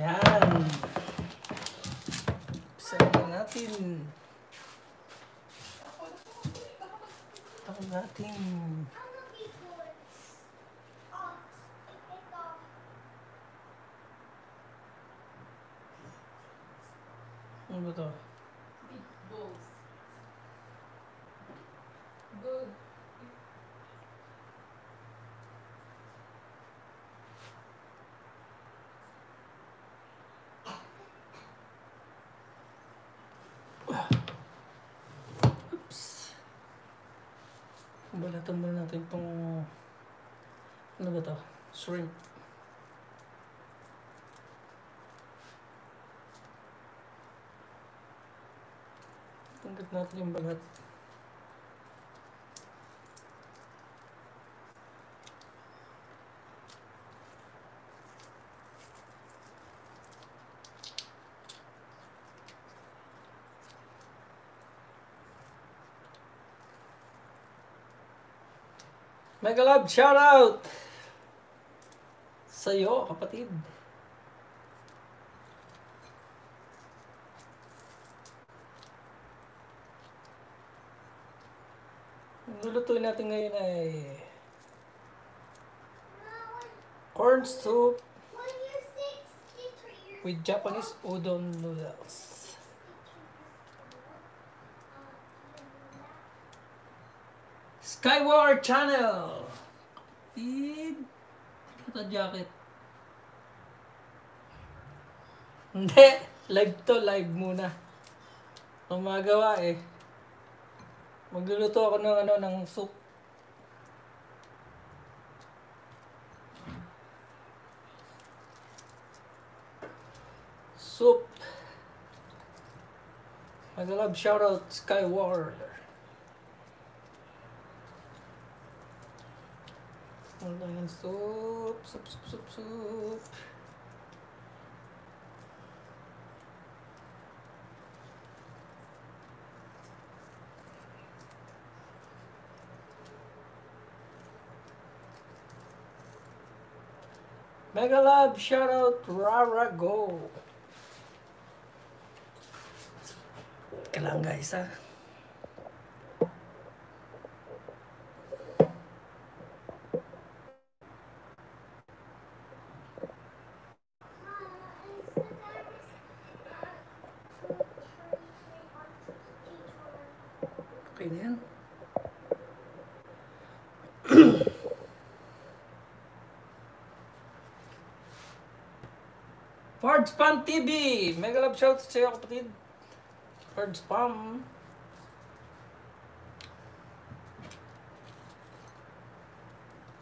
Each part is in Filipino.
Yan. Saan natin? Takot natin. Ano ba to? Big balls. Good. Oops. Balatan muna natin itong... Ano ba to? Shrimp. Tanggat natin yung balat. Mega Love, shout out! Sa'yo, kapatid. Ang lulutuin natin ngayon ay corn soup with Japanese udon noodles. Skywalker Channel! Kapatid! Ito jacket. Hindi! Live to, live muna. Ang magawa eh. Magluluto ako ng ano ng soup. Soup. Magalab shoutout Skyward. Wala yung soup, soup, soup, soup, soup. Mega Love, shout out Rara Go. Kailangan guys ha. Okay na yan. Ford Spam TV! Mega love shout sa iyo kapatid. Ford Spam.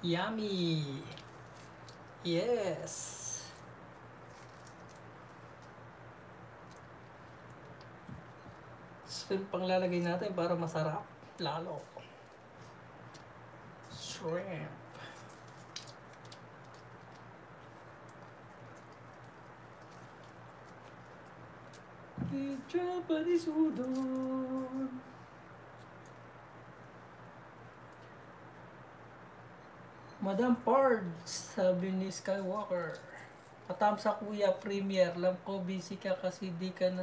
Yummy! Yes! Shrimp pang lalagay natin para masarap lalo. Shrimp. Japanese udon. Madam Pard, sabi ni Skywalker. Patam sa kuya premiere. Alam ko busy ka kasi di ka na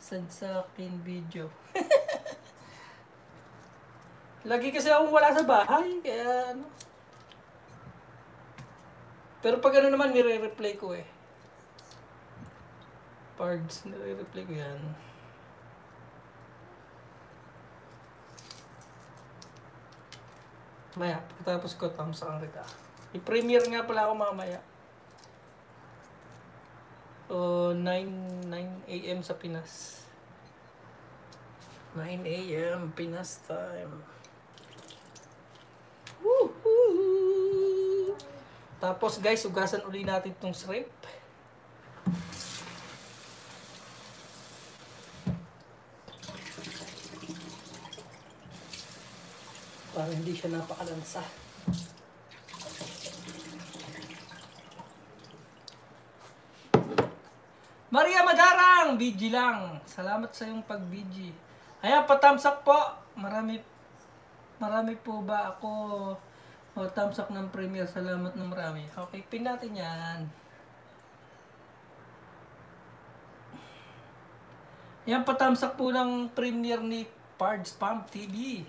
send sa akin video. Lagi kasi akong wala sa bahay, kaya ano. Pero pag ano naman, nire-replay ko eh. Pards, nire-replay ko yan. Maya, pagkatapos ko, thumbs up kita. I-premiere nga pala ako mamaya. O, 9, 9 a.m. sa Pinas. 9 a.m. Pinas time. Woohoo! Tapos guys, ugasan uli natin itong shrimp. Para hindi siya napakalansa. Maria Madarang! BG lang. Salamat sa iyong pag-BG. Ayan, patamsak po. Marami, marami po ba ako o tamsak ng premier? Salamat ng marami. Okay, pin natin yan. Yan patamsak po ng premiere ni Pard Spam TV.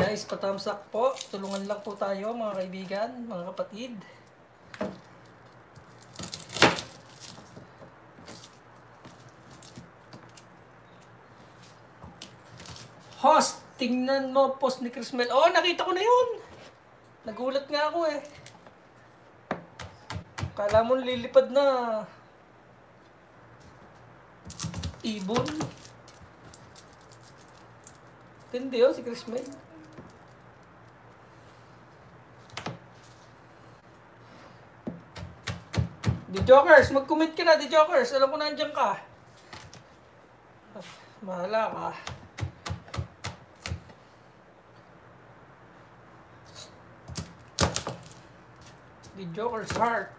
Guys, patamsak po. Tulungan lang po tayo mga kaibigan, mga kapatid. Host, tingnan mo post ni Chris. Oh, nakita ko na yun. Nagulat nga ako eh. Kala mo lilipad na. Ibon. Tindi oh, si Chris Mel. The Jokers, mag-commit ka na, The Jokers. Alam ko nandiyan ka. Ah, Mahala ka. The Joker's heart.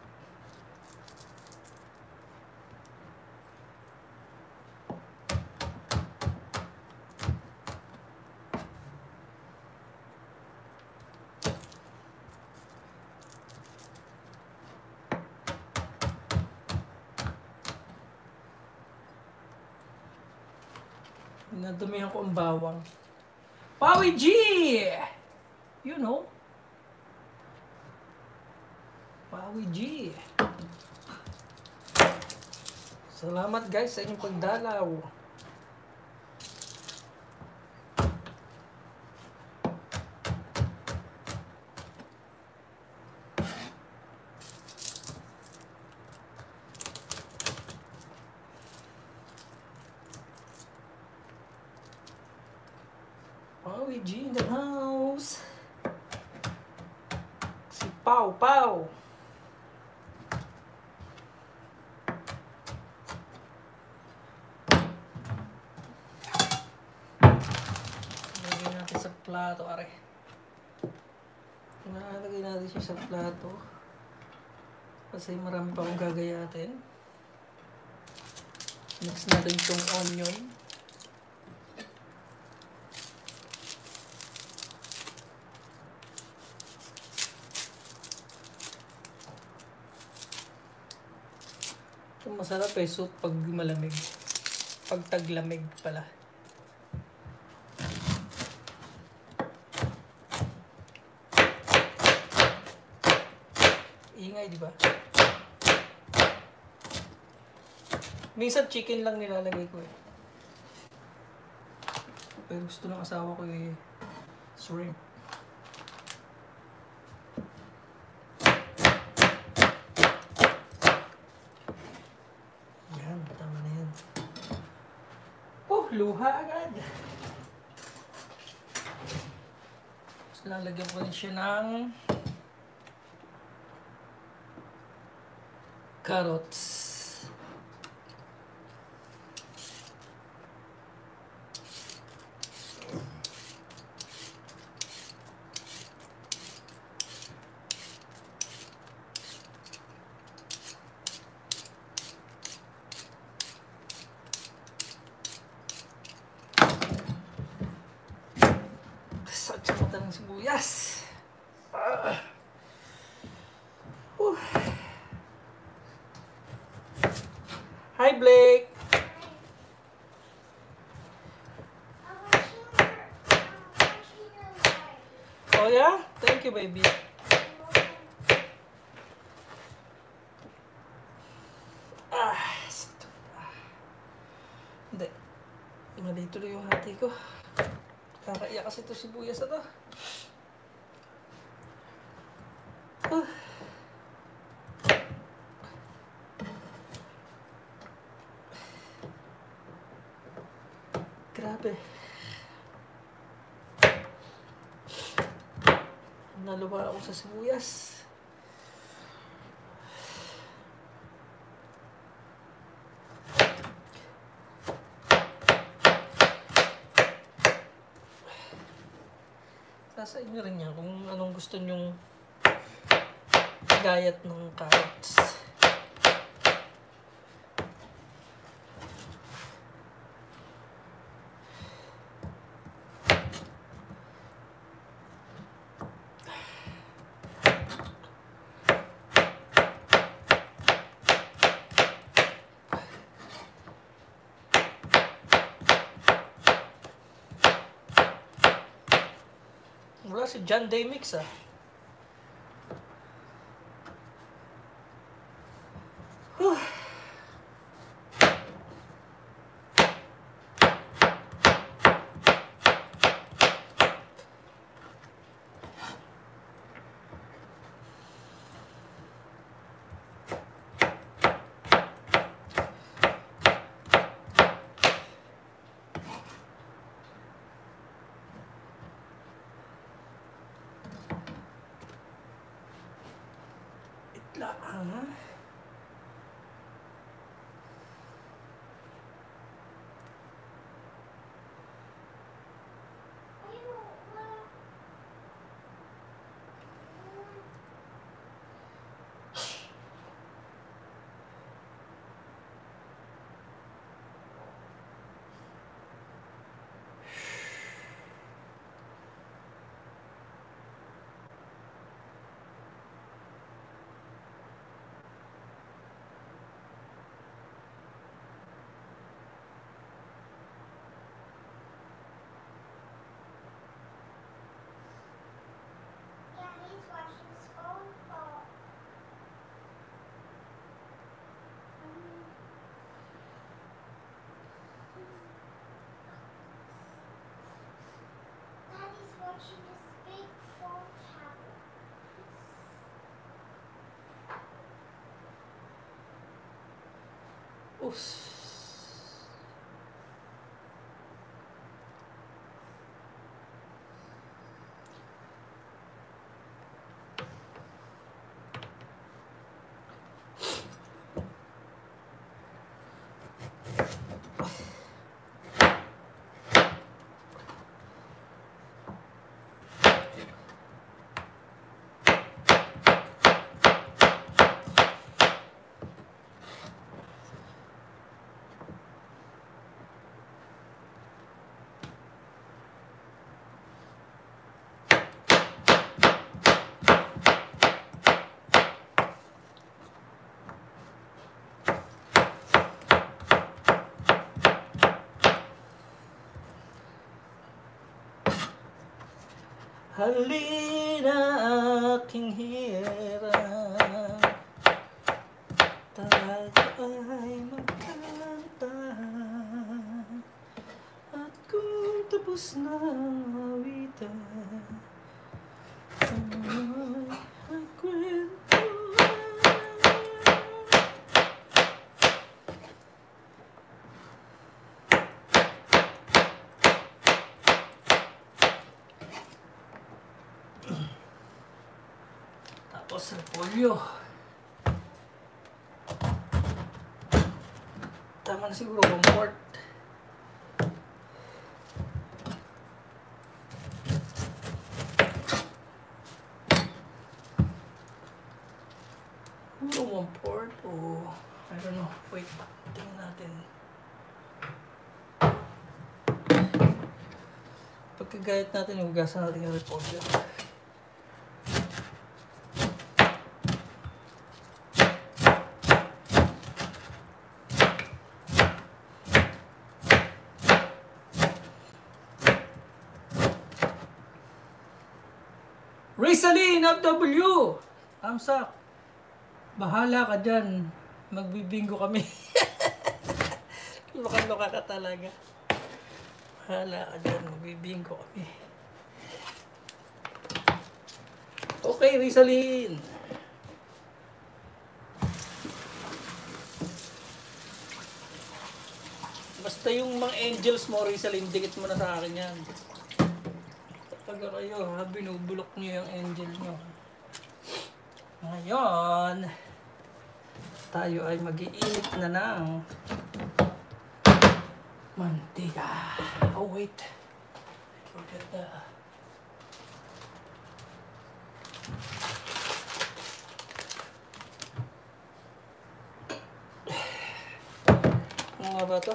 Nadumihan ko ang bawang. Pawi G! You know? Pawi G. Salamat guys sa inyong pagdalaw. Pawi G in the house. Si Pau Pau. Lagay natin sa plato, are. Nalagay natin siya sa plato. Kasi marami pa akong gagayatin. Mix natin itong onion. Ito masarap eh, soup pag malamig. Pag taglamig pala. Ingay, di ba? Minsan chicken lang nilalagay ko eh. Pero gusto ng asawa ko eh, shrimp. Yan, tama na yan. Oh, luha agad. Tapos lalagyan ko rin siya ng carrots. Sa mata ng sibuyas. Ah. Whew. Hi, Blake. Oh, yeah? Thank you, baby. Ah, sakto. Ah. Hindi. Mali tuloy yung hati ko. Kakaiyak kasi ito sibuyas na. Ah. Grabe. Naluwa ako sa sibuyas. Sa inyo rin yan kung anong gusto nyong gayat ng carrots. Wala si John Day Mix ah. Whew. Itla ah. Yeah, he's watching his phone call. Daddy's watching his big phone tablet. Us. Halina aking hirap Tayo ay magkanta. At kung tapos na ang awitan Ay kwento Tapos repolyo. Na siguro quart. Siguro quart o I don't know. Wait, tingnan natin. Pagkagayat natin, hugasan natin yung repolyo. Rizalin FW! Thumbs up. Bahala ka dyan. Magbibingo kami. Loka-loka ka talaga. Bahala ka dyan. Magbibingo kami. Okay, Rizalin. Basta yung mga angels mo, Rizalin, dikit mo na sa akin yan. Kapag kayo, ha, binubulok niyo yung angel nyo. Ngayon, tayo ay mag-iinit na ng mantika. Oh, wait. I forgot the... Ano nga ba to?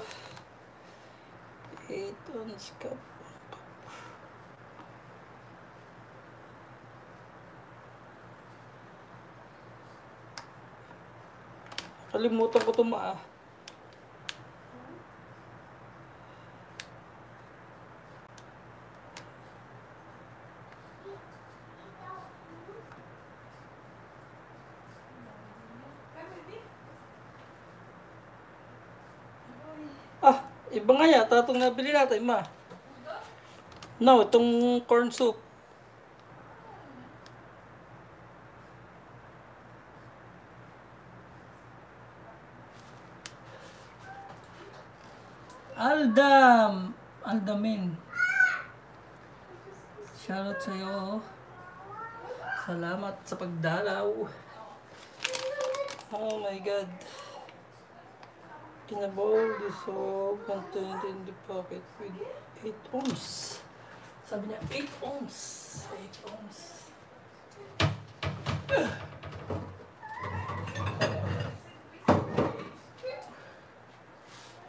8 ounce cup. Kalimutan ko tumaa. Ah. ah, iba nga yata itong nabili natin, ma. No, itong corn soup. Aldam! Aldamin. Shoutout sa'yo. Salamat sa pagdalaw. Oh my God. In a bowl, dissolve content in the pocket with 8 ounce. Sabi niya, 8 ounce. 8 ounce.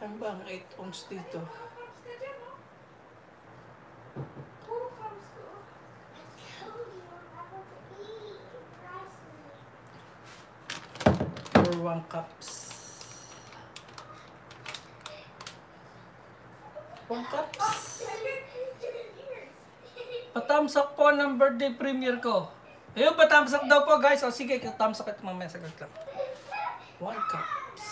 Ano ba ang 8 ounce dito? 1 cups. 1 cups. Patamsak po ng birthday premiere ko. Ayun, patamsak daw po guys. O sige, tamsak ito mamaya saglit lang. 1 cups.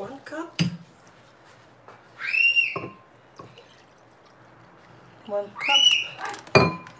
One cup. One cup.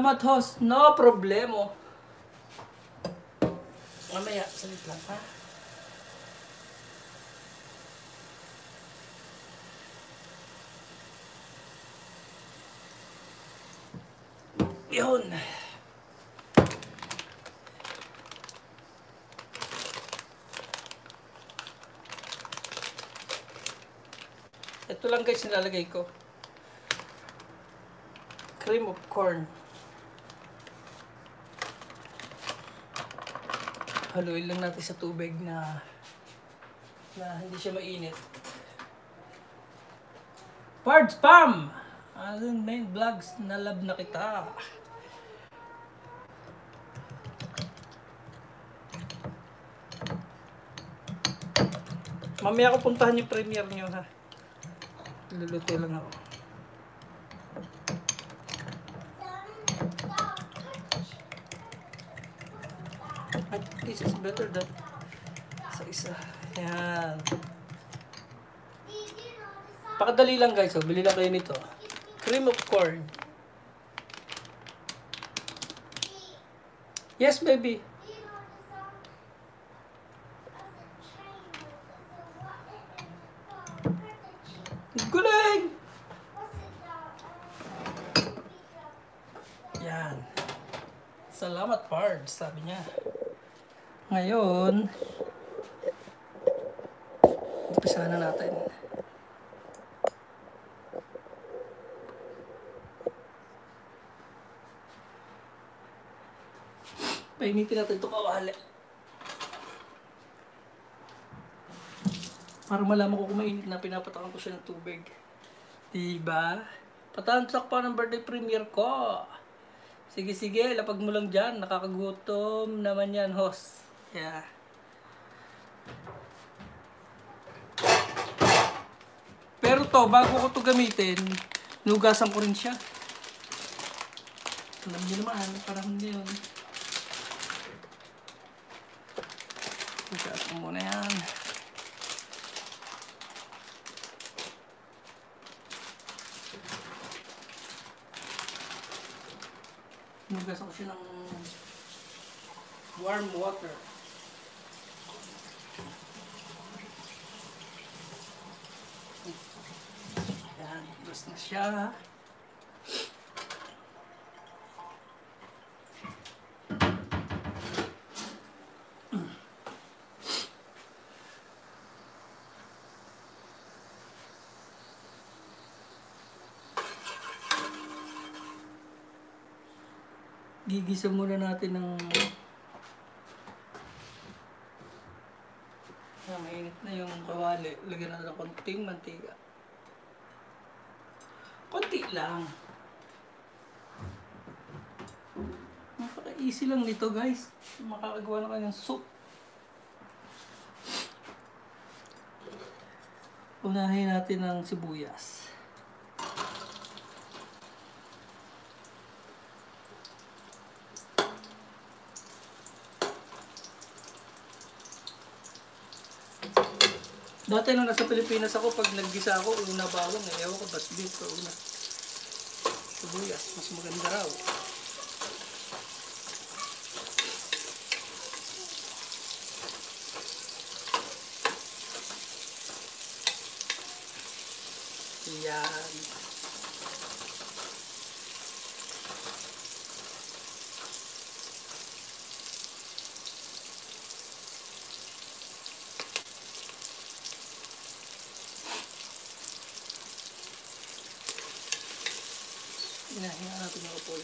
Salamat host. No problemo. Mamaya, salit lang ha. Yun. Ito lang guys nilalagay ko. Cream of corn. Haluin lang natin sa tubig na na hindi siya mainit. Pards Pam! Anong main vlogs na love na kita. Mamaya ko puntahan yung premiere nyo ha. Luluto lang ako. Ay, this is better than sa isa. Yan. Pakadali lang guys. Oh. Bili lang kayo nito. Cream of corn. Yes, baby. Guling! Yan. Salamat, Pard, sabi niya. Ngayon, umpisa na natin. Painitin natin ito kawali. Para malaman ko kung mainit na pinapatakan ko siya ng tubig. Diba? Patansak pa ng birthday premiere ko. Sige, sige, lapag mo lang dyan. Nakakagutom naman yan, host. Yeah. Pero to, bago ko to gamitin, nugasan ko rin siya. Alam niyo naman, parang yun. Nugasan muna yan. Nugasan ko siya ng warm water. Ubus na siya. gigisa muna natin ng ah, mainit na yung kawali lagyan natin ng konting mantika lang. Napaka-easy lang nito guys. Makakagawa na kayo ng soup. Unahin natin ng sibuyas. Dati nung nasa Pilipinas ako, pag naggisa ako, una bawang eh. Ewan ko ba't una. Sibuyas, mas maganda raw. Yan. Inahinga natin yung apoy.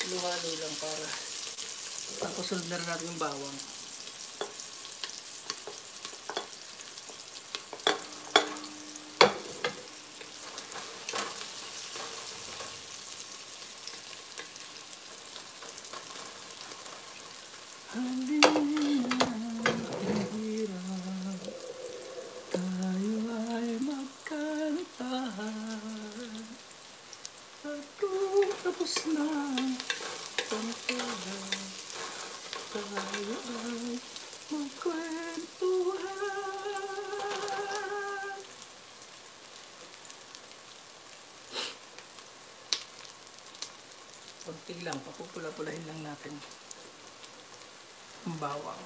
Halo-halo lang para tapos sunod na natin yung bawang. Halina, hirap, tayo ay magkantahan. At kung tapos na ang kantahan, tayo ay magkwentuhan. Kunti lang, papupula-pulahin lang natin ang bawang.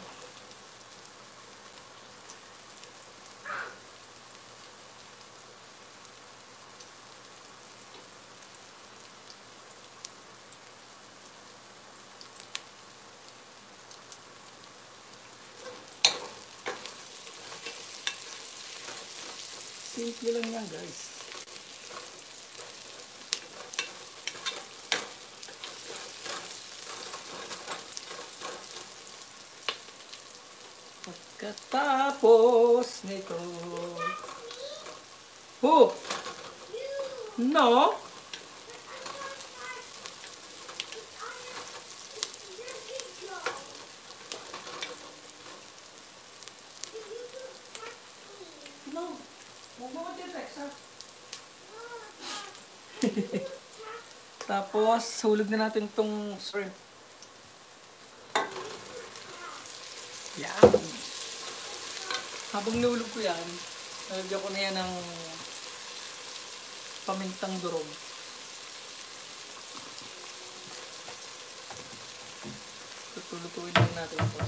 Simple lang yan guys. Pagkatapos nito. Oh! No! No. Huwag mo mag-text ha. Tapos, hulog na natin itong shrimp. Yan. Habang nahulog ko yan, nalagyan ko na yan ng pamintang durog. Tutulutuin lang natin ito.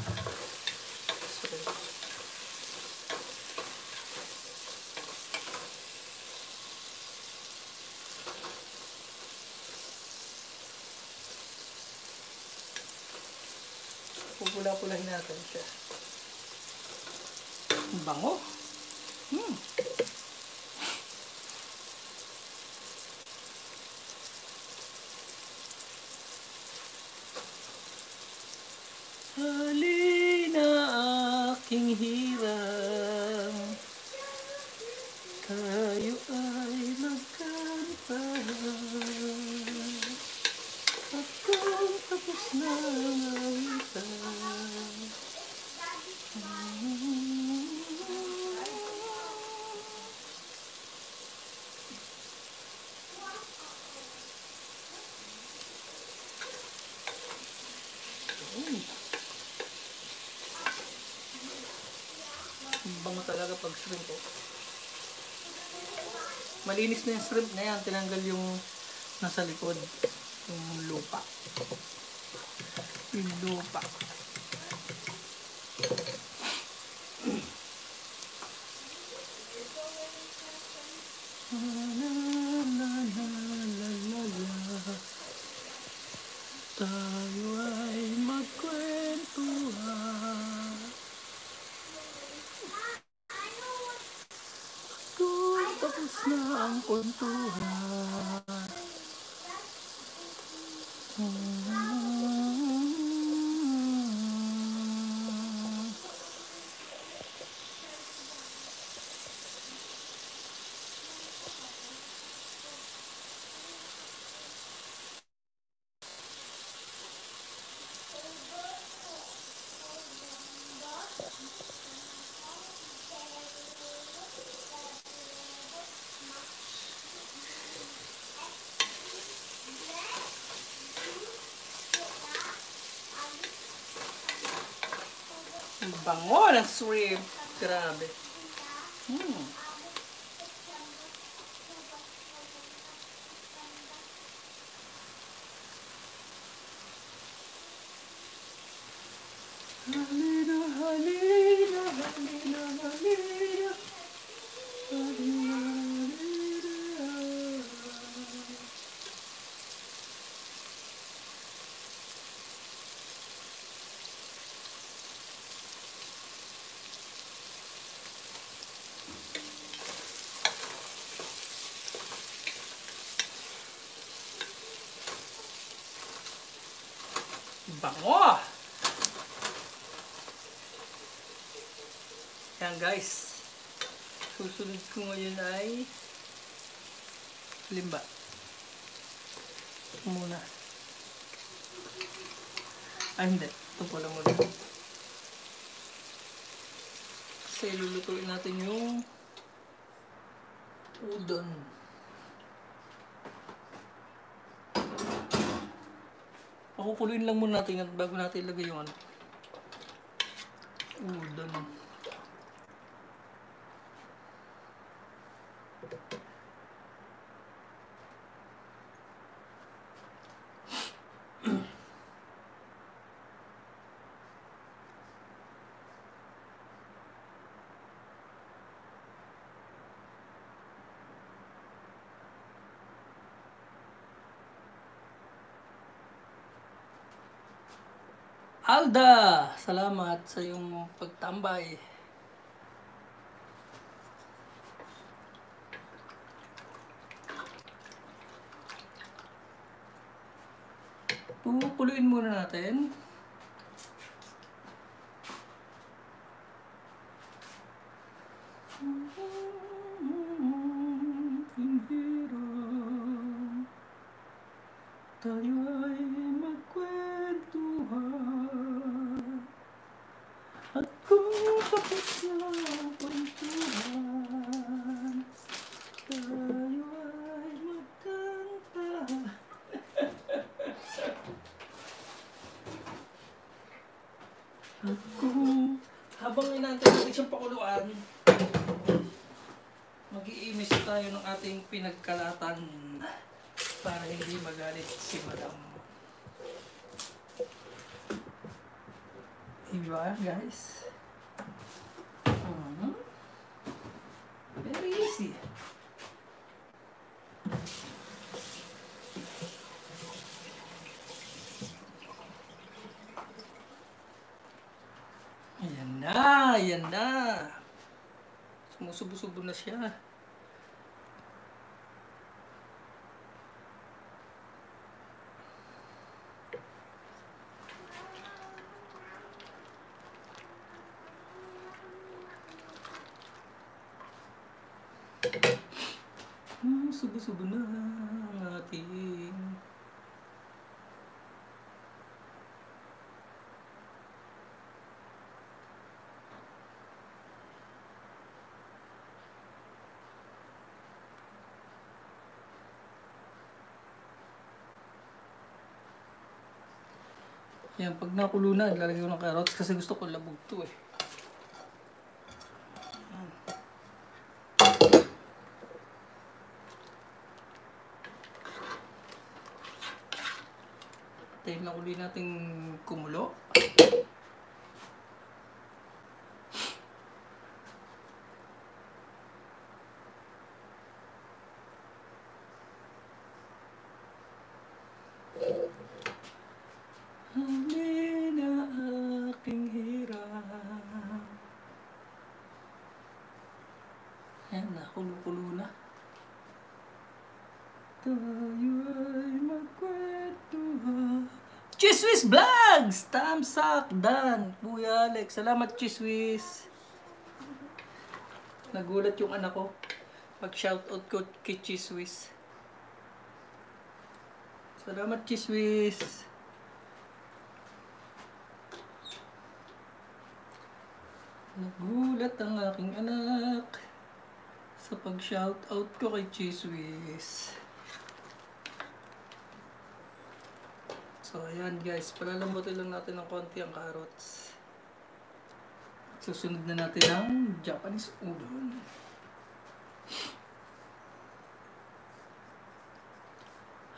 Shrimp. Pupula-pulahin natin siya. Ang bango. Hmm. Halina aking hirang Tayo ay magkantahan At kung tapos na ang awitan Ang bango talaga pag shrimp oh. Malinis na yung shrimp na yan. Tinanggal yung nasa likod. Yung lupa. Yung lupa. La, la, la, la, la, la. Tayo ay magkwentuhan Kung tapos na ang kwentuhan Shrimp. Grabe. Hmm. Halina, halina, halina, halina. Halina, halina. Bango! Yan guys. Susunod ko ngayon ay limba. Muna. Ay hindi. Ito pala muna. Kasi lulutuin natin yung udon. Pakukuluin lang muna natin at bago natin ilagay yung ano. Udon. Alda, salamat sa iyong pagtambay. Pupuluin muna natin. Ayan na. Sumusubo-subo na siya. Hmm, subo-subo na Yan, pag nakulo na, lalagay ko ng carrots kasi gusto ko labog to eh. Tayo lang uli nating kumulo. Halina aking hirap. Kulo-kulo na. Tayo ay magkwentuhan. Chiswis Vlogs! Tamsak Dan! Kuya Alex, salamat Chiswis. Nagulat yung anak ko. Pag shoutout ko kay Chiswis. Salamat Chiswis. Nagulat ang aking anak sa pag-shoutout ko kay Chiswis. So, ayan guys. Palalambutin lang natin ng konti ang carrots. Susunod na natin ang Japanese udon.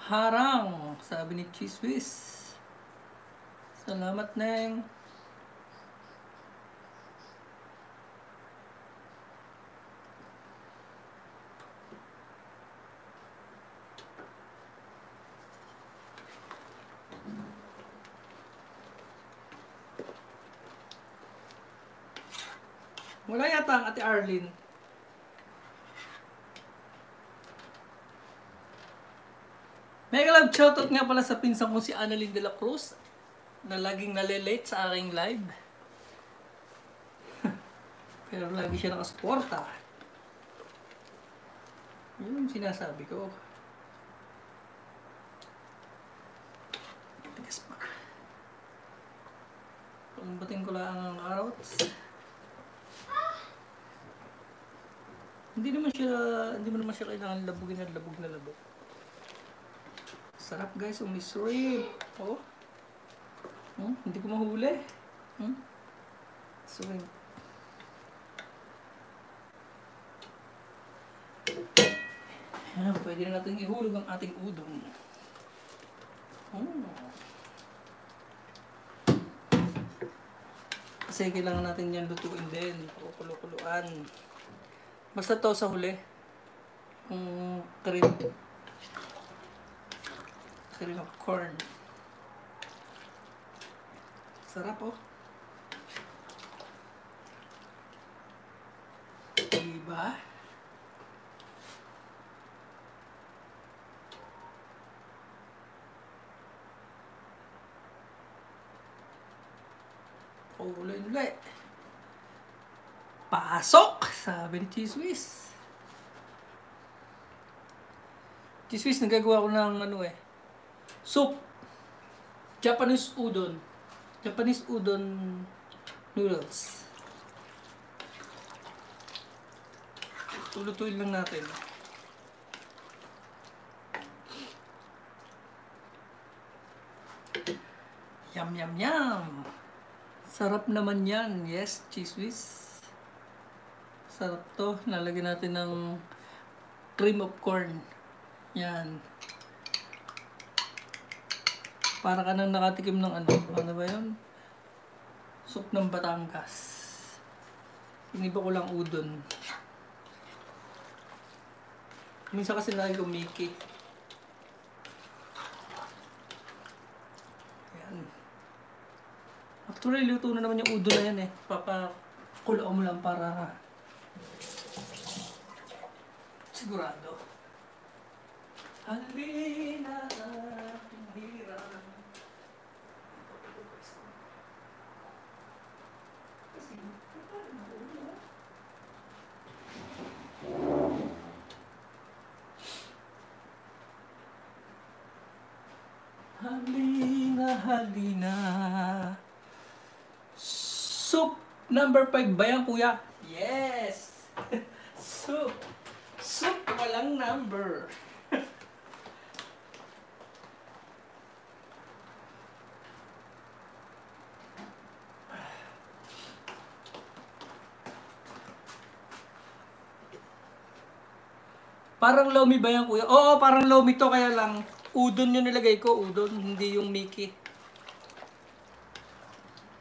Harang, sabi ni Cheese Whiz. Salamat, Neng. Wala yata ang ate Arlene. Mega love shoutout nga pala sa pinsang ko si Annalyn de la Cruz na laging nalilate sa aking live. Pero lagi siya nakasuporta. Yun yung sinasabi ko. Tigas pa. Pangbating ko lang ang carrots. Hindi naman siya, hindi mo naman siya kailangan labugin at labog na labog. Sarap guys, umi shrimp. Oh. Hmm? Hindi ko mahuli. Hmm? Shrimp. Ayan, pwede na natin ihulog ang ating udon. Oh. Kasi kailangan natin yan lutuin din. Kukulo-kuluan. Basta to sa huli. Yung cream. Cream of corn. Sarap oh. Diba? Uli-uli. Pasok! Sabi ni Chiswis. Chiswis, nagagawa ko ng ano eh. Soup. Japanese udon. Japanese udon noodles. Tulutuin lang natin. Yum, yum, yum. Sarap naman yan. Yes, cheese whiz. Sarap to. Lalagyan natin ng cream of corn. Yan. Para ka nang nakatikim ng ano. Ano ba yun? Soup ng Batangas. Iniba ko lang udon. Minsan kasi lagi ko Mickey. Ayan. Actually, luto na naman yung udo na yan eh. Papakulaan mo lang para sigurado. Halina aking hirap. Halina, halina. Soup number 5 ba yan, kuya? Yes! Soup. Soup, walang number. Parang lomi ba yan, kuya? Oo, parang lomi to, kaya lang udon yung nilagay ko, udon, hindi yung Mickey.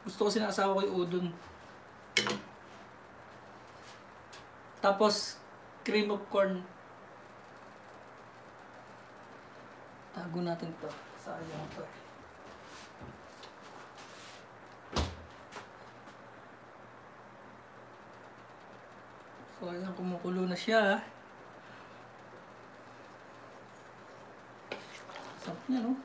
Gusto ko sinasawa ko yung udon. Tapos, cream of corn. Tago natin to. Sayang to eh. So, ayan, kumukulo na siya. ah. Sarap niya, no?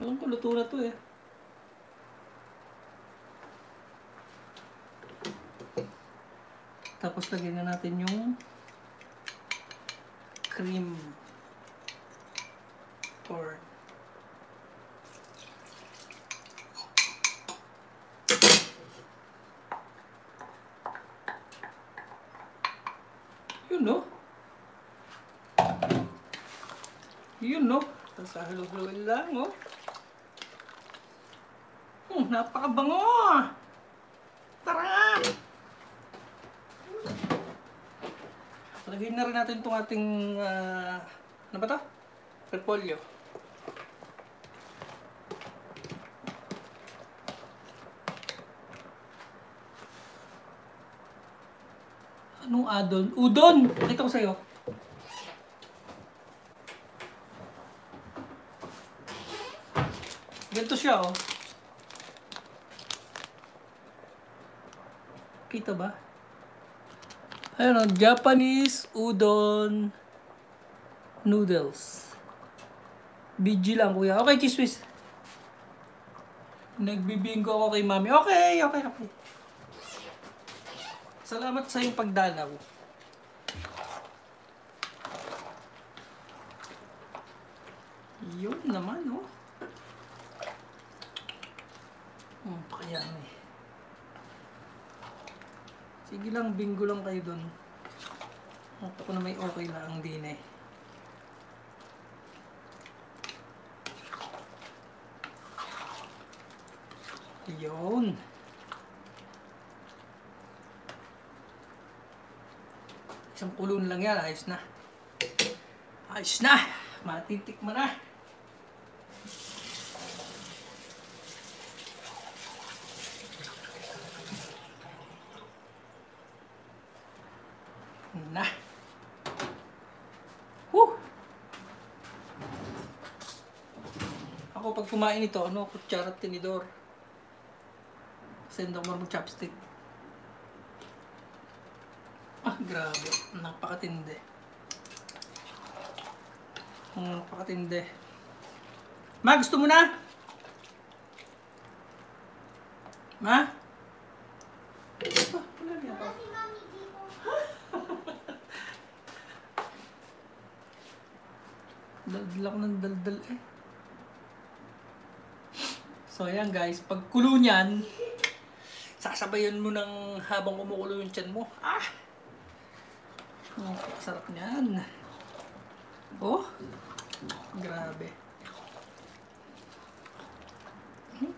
Alam ko, luto na to eh. Tapos lagyan na natin yung cream corn. Yun no? Yun no? Sasahalo-haloin lang, oh. Hmm, napakabango! Tara! Lagyan na rin natin itong ating, ah, ano ba to? Repolyo. Anong adon? Udon! Pakita ko sa'yo. Ganito siya, oh. Kita ba? Ayun, Japanese udon noodles. BG lang, kuya. Okay, chismis. Nagbibingo ako kay mami. Okay, okay, okay. Salamat sa iyong pagdalaw. Yun naman, oh. Hmm, kaya eh. Sige lang, bingo lang kayo dun. At ako na may okay lang din eh. Yun. Isang kulon lang yan, ayos na. Ayos na! Matitik mo na. Na. Woo! Ako pag kumain ito, ano, kutsara at tinidor. Kasi hindi ako marunong chopstick. Ah, grabe. Napakatindi. Hmm, Napakatindi. Ma, gusto mo na? Ma? Ah, wala niya pa. Wala si Mami dito. Daldal ako ng daldal eh. So ayan guys, pag kulo niyan, sasabayan mo ng habang kumukulo yung tiyan mo. Ah! Oh, sarap niyan. Oh, grabe. Hmm.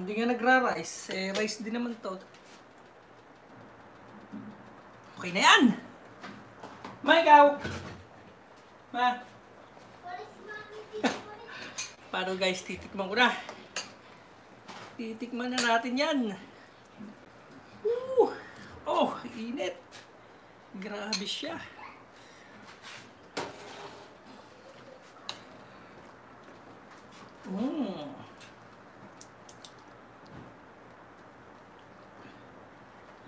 Hindi nga nagra-rice. Eh, rice din naman to. Okay na yan! Ma, ikaw! Ma, Wala si Mami dito. Paano guys, titikman ko na. Titikman na natin yan. Woo! Oh, init. Grabe siya. Mm.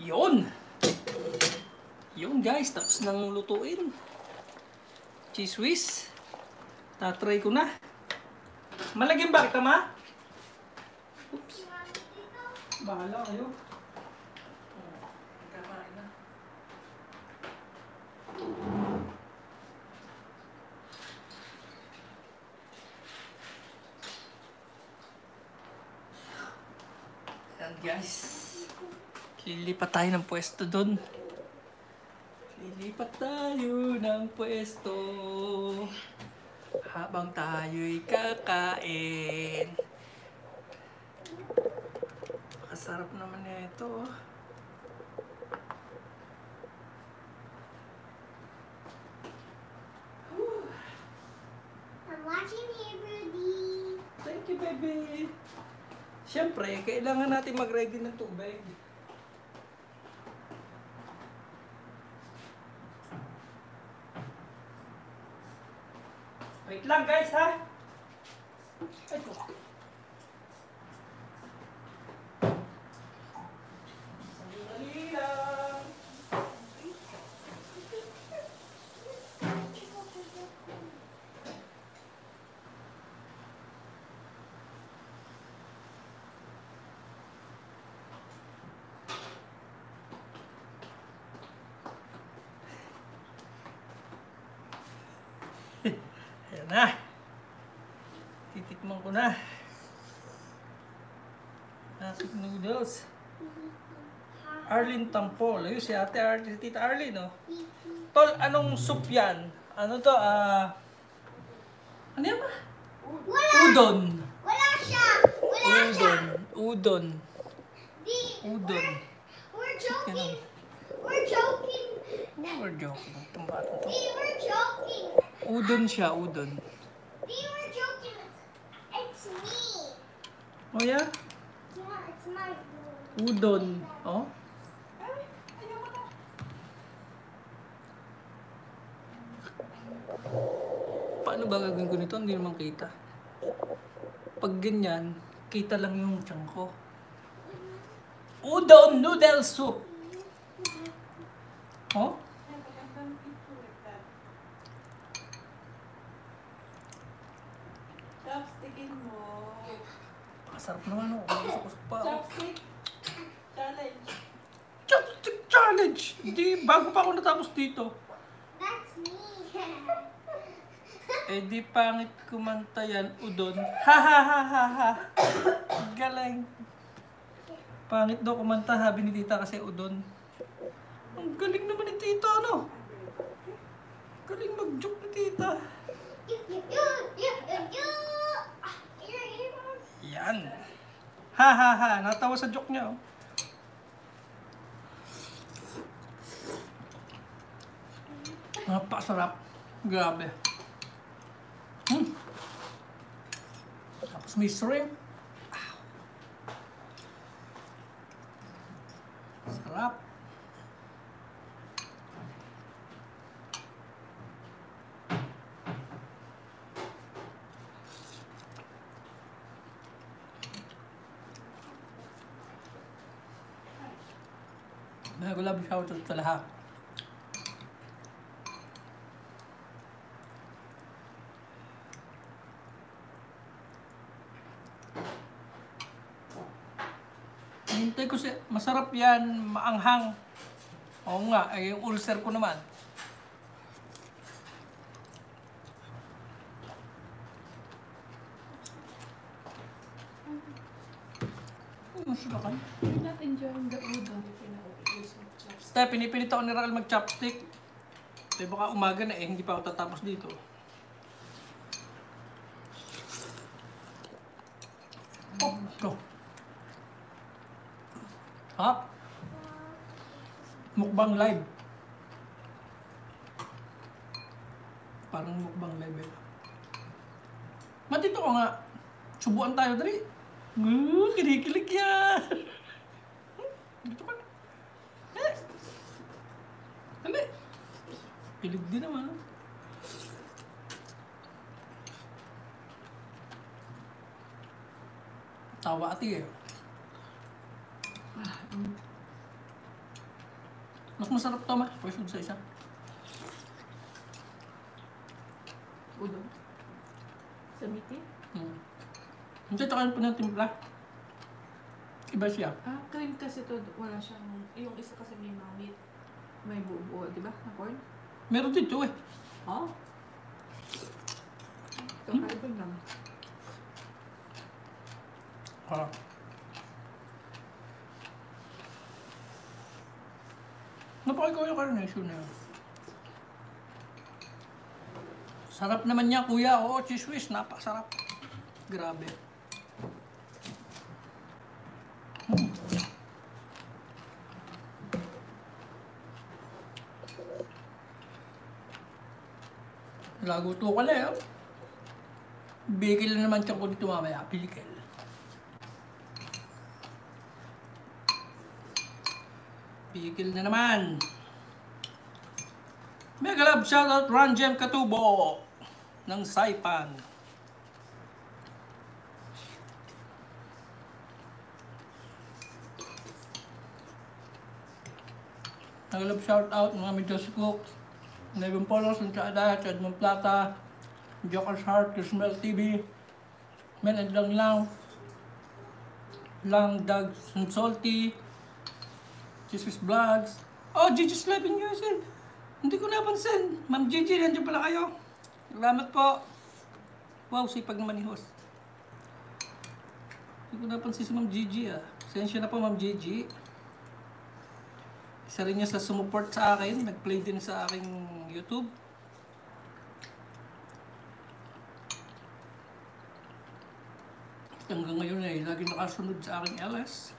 Yun! Yun guys, tapos nang lutuin. Cheese whiz. Tatry ko na. Malagyan ba kita, ma? Oops. Bahala kayo. Oh, kakain na. Yan guys. Lilipat tayo ng pwesto doon. Lilipat tayo ng pwesto habang tayo'y kakain. Kasarap naman nito. oh. I'm watching here, Rudy. Thank you, baby. Siyempre, kailangan natin mag-ready ng tubig. 让该吃 Arlene Tampol. Ayun si ate Arlene, si tita Arlene, oh. Tol, anong soup yan? Ano to? Ah... ano yan ba? Wala! Udon. Wala siya! Wala siya! Udon. Udon. Di, Udon. we're, we're joking. We're joking. We're joking. Itong batang to. Di, we're joking. Udon siya, udon. Di, we're joking. It's, me. Oh yeah? Yeah, it's my food. Udon. Oh? Paano ba gagawin ko nito? Hindi naman kita. Pag ganyan, kita lang yung tiyan ko. Udon noodle soup. Oh? Chopstickin mo. Masarap naman oh. Kusok-kusok pa. oh. Chopstick. Challenge. Chopstick challenge! Hindi, bago pa ako natapos dito. That's me. Eh di pangit kumanta yan, udon. Ha ha ha ha ha. Galing. Pangit daw kumanta habi ni kasi udon. Ang galing naman ni tita, ano? Galing mag-joke ni tita. Yan. Ha ha ha. Natawa sa joke niya, oh. Napakasarap. Grabe. Tapos may shrimp. Ah. Sarap. Mega love shoutout sa lahat. Hintay ko si masarap yan, maanghang. Oo nga, ay yung ulcer ko naman. Ano sila kayo? You're not enjoying the udon if you're not using chopsticks. Step, pinipilit ako ni Raquel mag-chopstick. Eh baka umaga na eh, hindi pa ako tatapos dito. Mukbang live. Parang mukbang live eh. Matito ko nga. Subuan tayo dali. Uh, kinikilig yan. Dito ka na. Eh. Dali. Pilig din naman. Tawa ati eh. Pwede sa isa. Udon. Sa? Hmm. Hindi ito kayo pinatimpla. Iba siya. Ah, cream kasi to, wala siyang, yung isa kasi may mamit. May buo di ba? Na corn? Meron dito eh. Oh. Kakaiba lang. Ah. Yung carnation na yun. Sarap naman niya, kuya. Oo, cheese whiz. Napakasarap. Grabe. Hmm. Lago to ka na eh. Bigil na naman siya ko dito mamaya. Pilikil. Bigil na naman. Mega love shoutout Ranjem Katubo ng Saipan. Mega love shoutout mga Medjos Cook, Nevin Polos, Lunchada, Edmond Plata, Joker's Heart, Kismel TV, Men and Lang Lang, Lang Dag Salty, Jesus Vlogs. Oh, Live in USA. Hindi ko napansin. Ma'am Gigi, nandiyan pala kayo. Salamat po. Wow, sipag naman ni host. Hindi ko napansin si Ma'am Gigi ah. Sensya na po Ma'am Gigi. Isa rin niya sa sumuport sa akin. Nag-play din sa aking YouTube. Hanggang ngayon ay lagi nakasunod sa aking LS.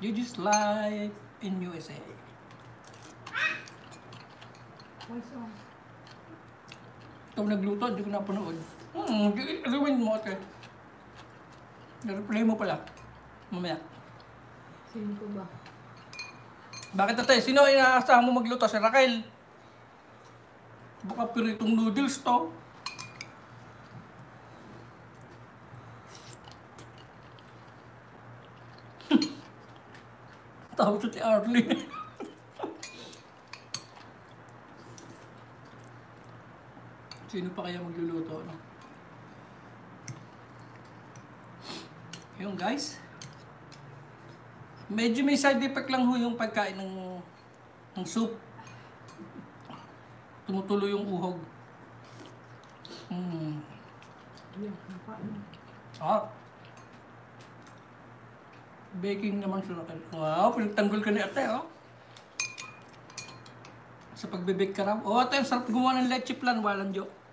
Gigi's Live in USA. Voice on. Ikaw nagluto, hindi ko napanood. Hmm, gawin mo ate. I-replay mo pala. Mamaya. Sino ko ba? Bakit ate? Sino inaasahan mo magluto? Si Raquel. Baka piritong noodles to. Tawag sa ti Arlene. Sino pa kaya magluluto, no? Yun guys. Medyo may side effect lang ho yung pagkain ng, ng soup. Tumutulo yung uhog. Mm. Ah. Baking naman akin. Wow, pinagtanggol ka ni ate, oh. Sa pagbe-bake ka raw. Oh, ate, sarap gumawa ng leche plan, walang joke.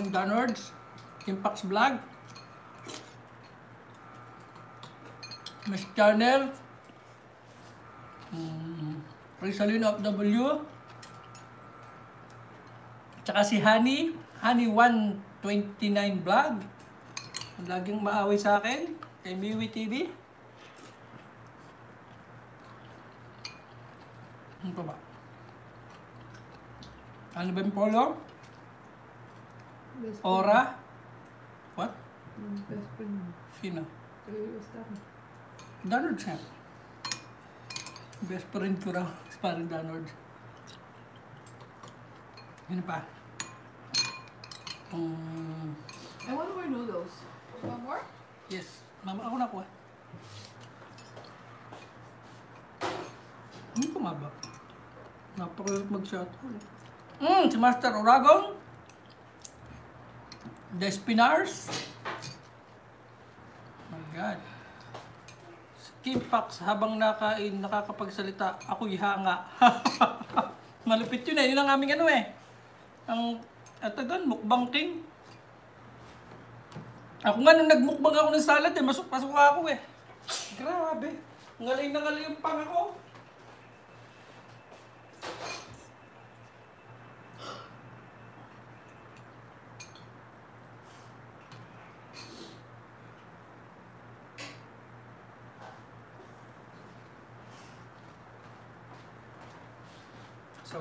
Parang downwards. Impacts Vlog. Miss Channel. Mm, Rizalino of W. Tsaka si Honey. Honey 129 Vlog. Ang laging maaway sa akin. Kay Miwi TV. Ano pa ba? Ano ba yung polo? Ora? What? Ustari. Donald Trump. Best friend ko raw. Parang Donald. Ano pa? Um, I want more noodles. Want more? yes. Mama, ako na ko. Ano ko ba? Napakalit mag-shot. Mm, si Master Oragon. Despinars. My God. Kimpax, habang nakain, nakakapagsalita, ako'y hanga. Malupit yun eh. Yun ang aming ano eh. Ang, ito doon, mukbang king. Ako nga nung nagmukbang ako ng salad eh, masok-pasok ako eh. Grabe. Ngalay na ngalay yung pang ako.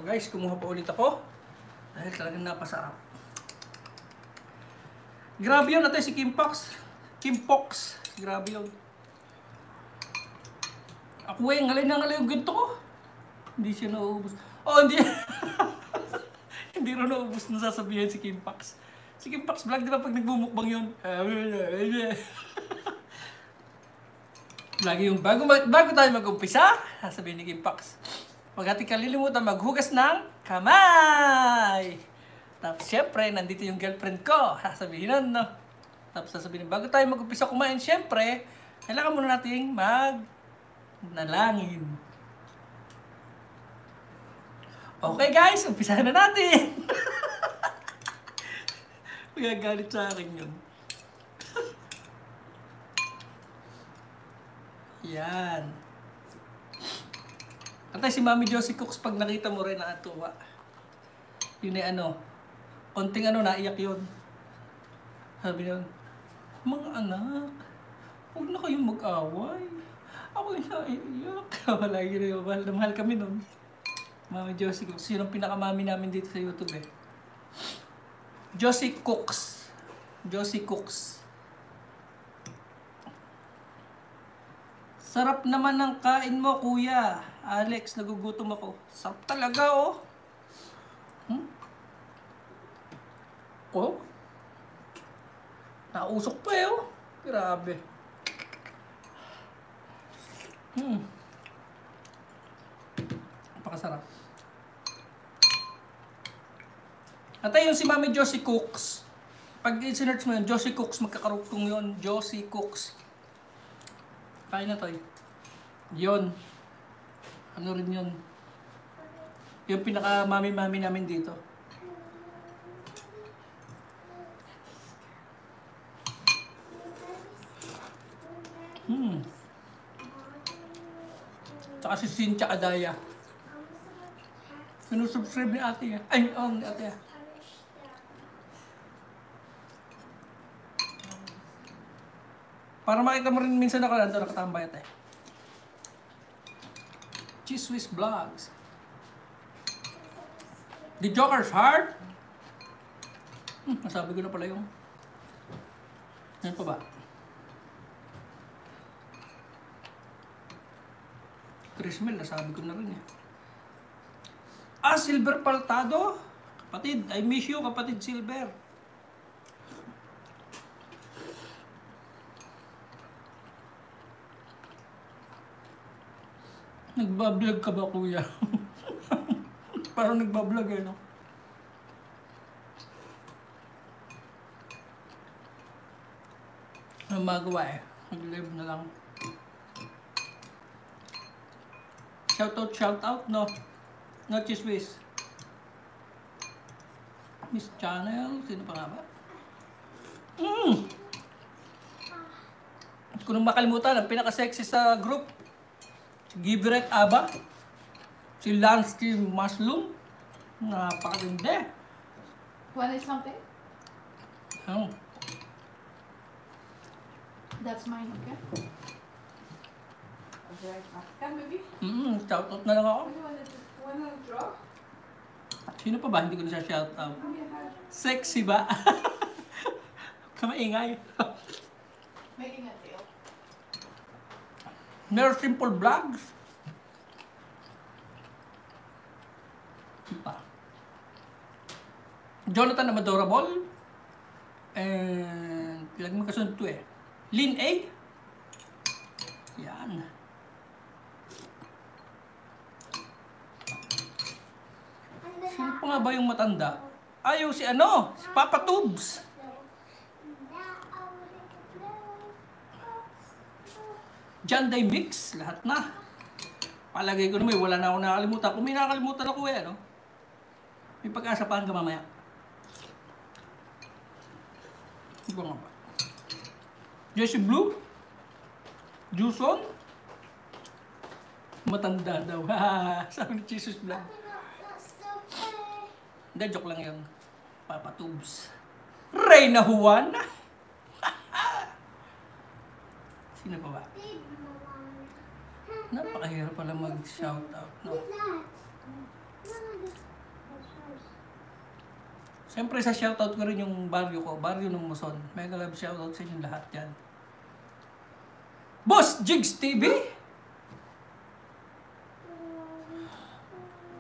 Guys, kumuha pa ulit ako. Dahil talagang napasarap. Grabe yun natin si Kim Pox. Kim Pox. Grabe yun. Ako eh, ngalay na ngalay yung ganito ko. Hindi siya nauubos. Oh, hindi. hindi rin nauubos na sasabihin si Kim Pox. Si Kim Pox vlog, di ba pag nagbumukbang yun? Lagi yung bago, bago tayo mag-umpisa, sasabihin ni Kim Pox. Huwag natin kalilimutan maghugas ng kamay. Tapos syempre, nandito yung girlfriend ko. Sasabihin nun, no? Tapos sasabihin, bago tayo mag-umpisa kumain, syempre, kailangan muna nating mag nalangin. Okay guys, umpisahan na natin. Magagalit sa akin yun. Yan. At si Mami Josie Cooks, pag nakita mo rin nakatuwa. Yun ay ano, konting ano, naiyak yun. Sabi yun, mga anak, huwag na kayong mag-away. Ako yung naiiyak. Wala yun. Mahal na mahal kami nun. Mami Josie Cooks. Yun ang pinakamami namin dito sa YouTube eh. Josie Cooks. Josie Cooks. Sarap naman ng kain mo, kuya. Alex, nagugutom ako. Sarap talaga, oh. Hmm? Oh? Nausok pa eh, oh. Grabe. Hmm. Napakasarap. At ayun si Mami Josie Cooks. Pag sinerch mo yun, Josie Cooks, magkakarugtong yun. Josie Cooks. Kain na tayo. Yun. Ano rin yun? Yung pinaka mami-mami namin dito. Hmm. Tsaka si Cynthia Adaya. Sinusubscribe ni ate yan. Ay, oh, ni ate yan. Para makita mo rin minsan ako nandun nakatambay ate. Cheese Swiss Vlogs. The Joker's Heart. Hmm, nasabi ko na pala yung... Yan pa ba? Trismel, nasabi ko na rin eh. Ah, Silver Paltado. Kapatid, I miss you, kapatid Silver. Nagbablog ka ba, kuya? Parang nagbablog eh, no? Ano magawa eh? Mag-live na lang. Shoutout, shoutout, no? No chismis. Miss Channel, sino pa nga ba? Mm! Kung nung makalimutan, ang pinaka-sexy sa group, Gibret Aba, si Lansky Mushroom, napakatindi. Wanna eat something? Oh, That's mine, okay? Right. Come, baby. mm, shoutout na lang ako. Wanna? Wanna draw? Sino pa ba? Hindi ko na siya shoutout. Oh, yeah. Sexy ba? Kamaingay. Making a deal. Nerd Simple Vlogs. Pa? Jonathan Amadorable. And lagi mo kasunod to eh. Lin A. Yan. Sino pa nga ba yung matanda? Ayaw si ano? Si Papa Tubes. John Day Mix, lahat na. Palagay ko naman, wala na ako nakalimutan. Kung may nakalimutan ako eh, ano? May pag-asapahan ka mamaya. Ano ba nga ba? Jesse Blue? Juson? Matanda daw. Sabi ni Jesus Vlog. Hindi, joke lang yun. Papa Tubes. Reyna Juan? Sino pa ba? Napakahirap pala mag-shoutout, no? Siyempre sa shoutout ko rin yung baryo ko, baryo ng Muson. Mega love shoutout sa inyong lahat yan. Boss Jigs TV?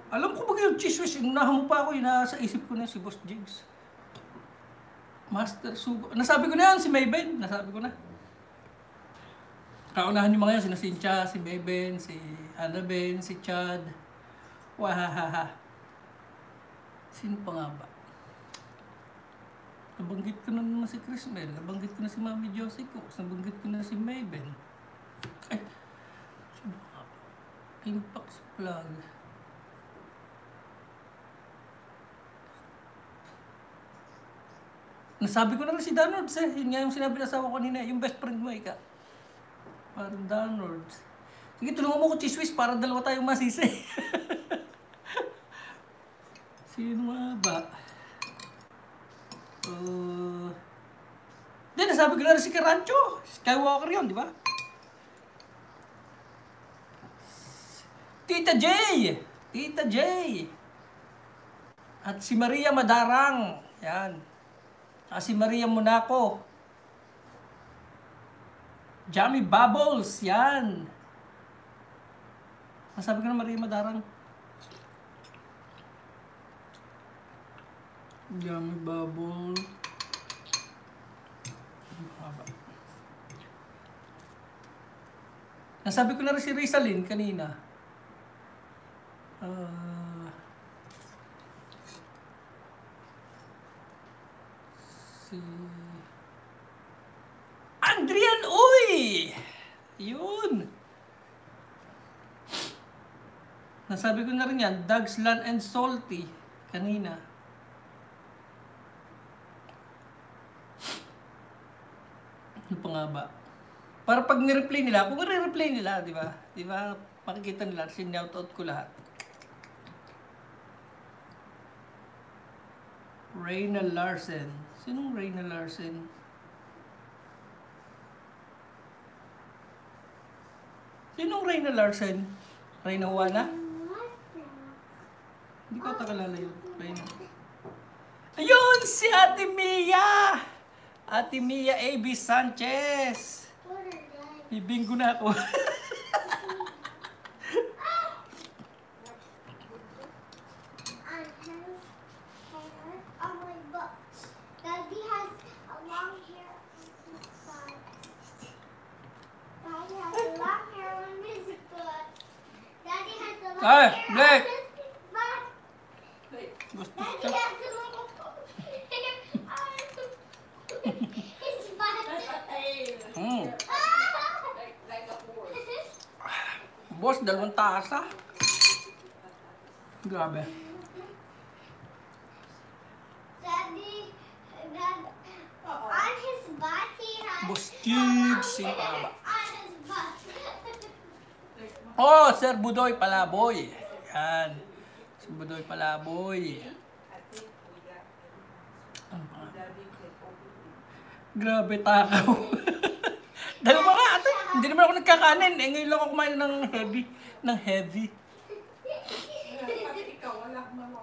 Alam ko ba yung chiswis, yung mo pa ako, yung nasa isip ko na si Boss Jigs. Master Sugo. Nasabi ko na yan, si Mayben. Nasabi ko na. Kaunahan yung mga yan, sina Cynthia, si Mayben, si Annabel, si Chad. Wahahaha. Sino pa nga ba? Nabanggit ko na naman si Chris Mel. Nabanggit ko na si Mami Josie Cooks. Nabanggit ko na si Mayben. Ay, sino nga ba? Impact Plug. Nasabi ko na rin si Donalds eh. Yun nga yung sinabi ng asawa ko kanina. Yung best friend mo, ika. Parang Donalds. Sige, tulungan mo ko chiswis para dalawa tayong masisi. Sino nga ba? Uh, Hindi, nasabi ko na rin si Carancho. Skywalker yun, di ba? Tita J! Tita J! At si Maria Madarang. Yan. At si Maria Monaco. Jammy Bubbles. Yan. Masabi ko na Maria Madarang. Jammy haba. Nasabi ko na rin si Rizalyn kanina. Ah. si... Andrian Uy! Yun! Nasabi ko na rin yan, Doug's Land and Salty kanina. Ano pa nga ba? Para pag ni-replay nila, kung re-replay nila, di ba? Di ba? Makikita nila, sinoutout ko lahat. Reyna Larsen. Sinong Reyna Larsen? Sinong Reyna Larsen? Reyna Juana? Hindi ko takalala yun. Reyna. Ayun! Si Ate Mia! Ate Mia A.B. Sanchez! Bibinggo na ako. On his hair on my butt. Daddy has a long hair on his butt. Daddy has a long hair on his butt. Daddy has a long Ay, hair Blake! on his butt. Wait. Gusto Daddy siya. has a long hair on his butt. Hmm. Like, like a horse. Boss, dalawang tasa. Grabe. Daddy, Dad, on his butt he has Boss sino pa ba? on his butt. Oh, Sir Budoy Palaboy. Yan. Si Budoy Palaboy. Ano? Grabe takaw. Dalawa nga ate. Hindi naman ako nagkakanin. Eh, ngayon lang ako kumain ng heavy. Ng heavy.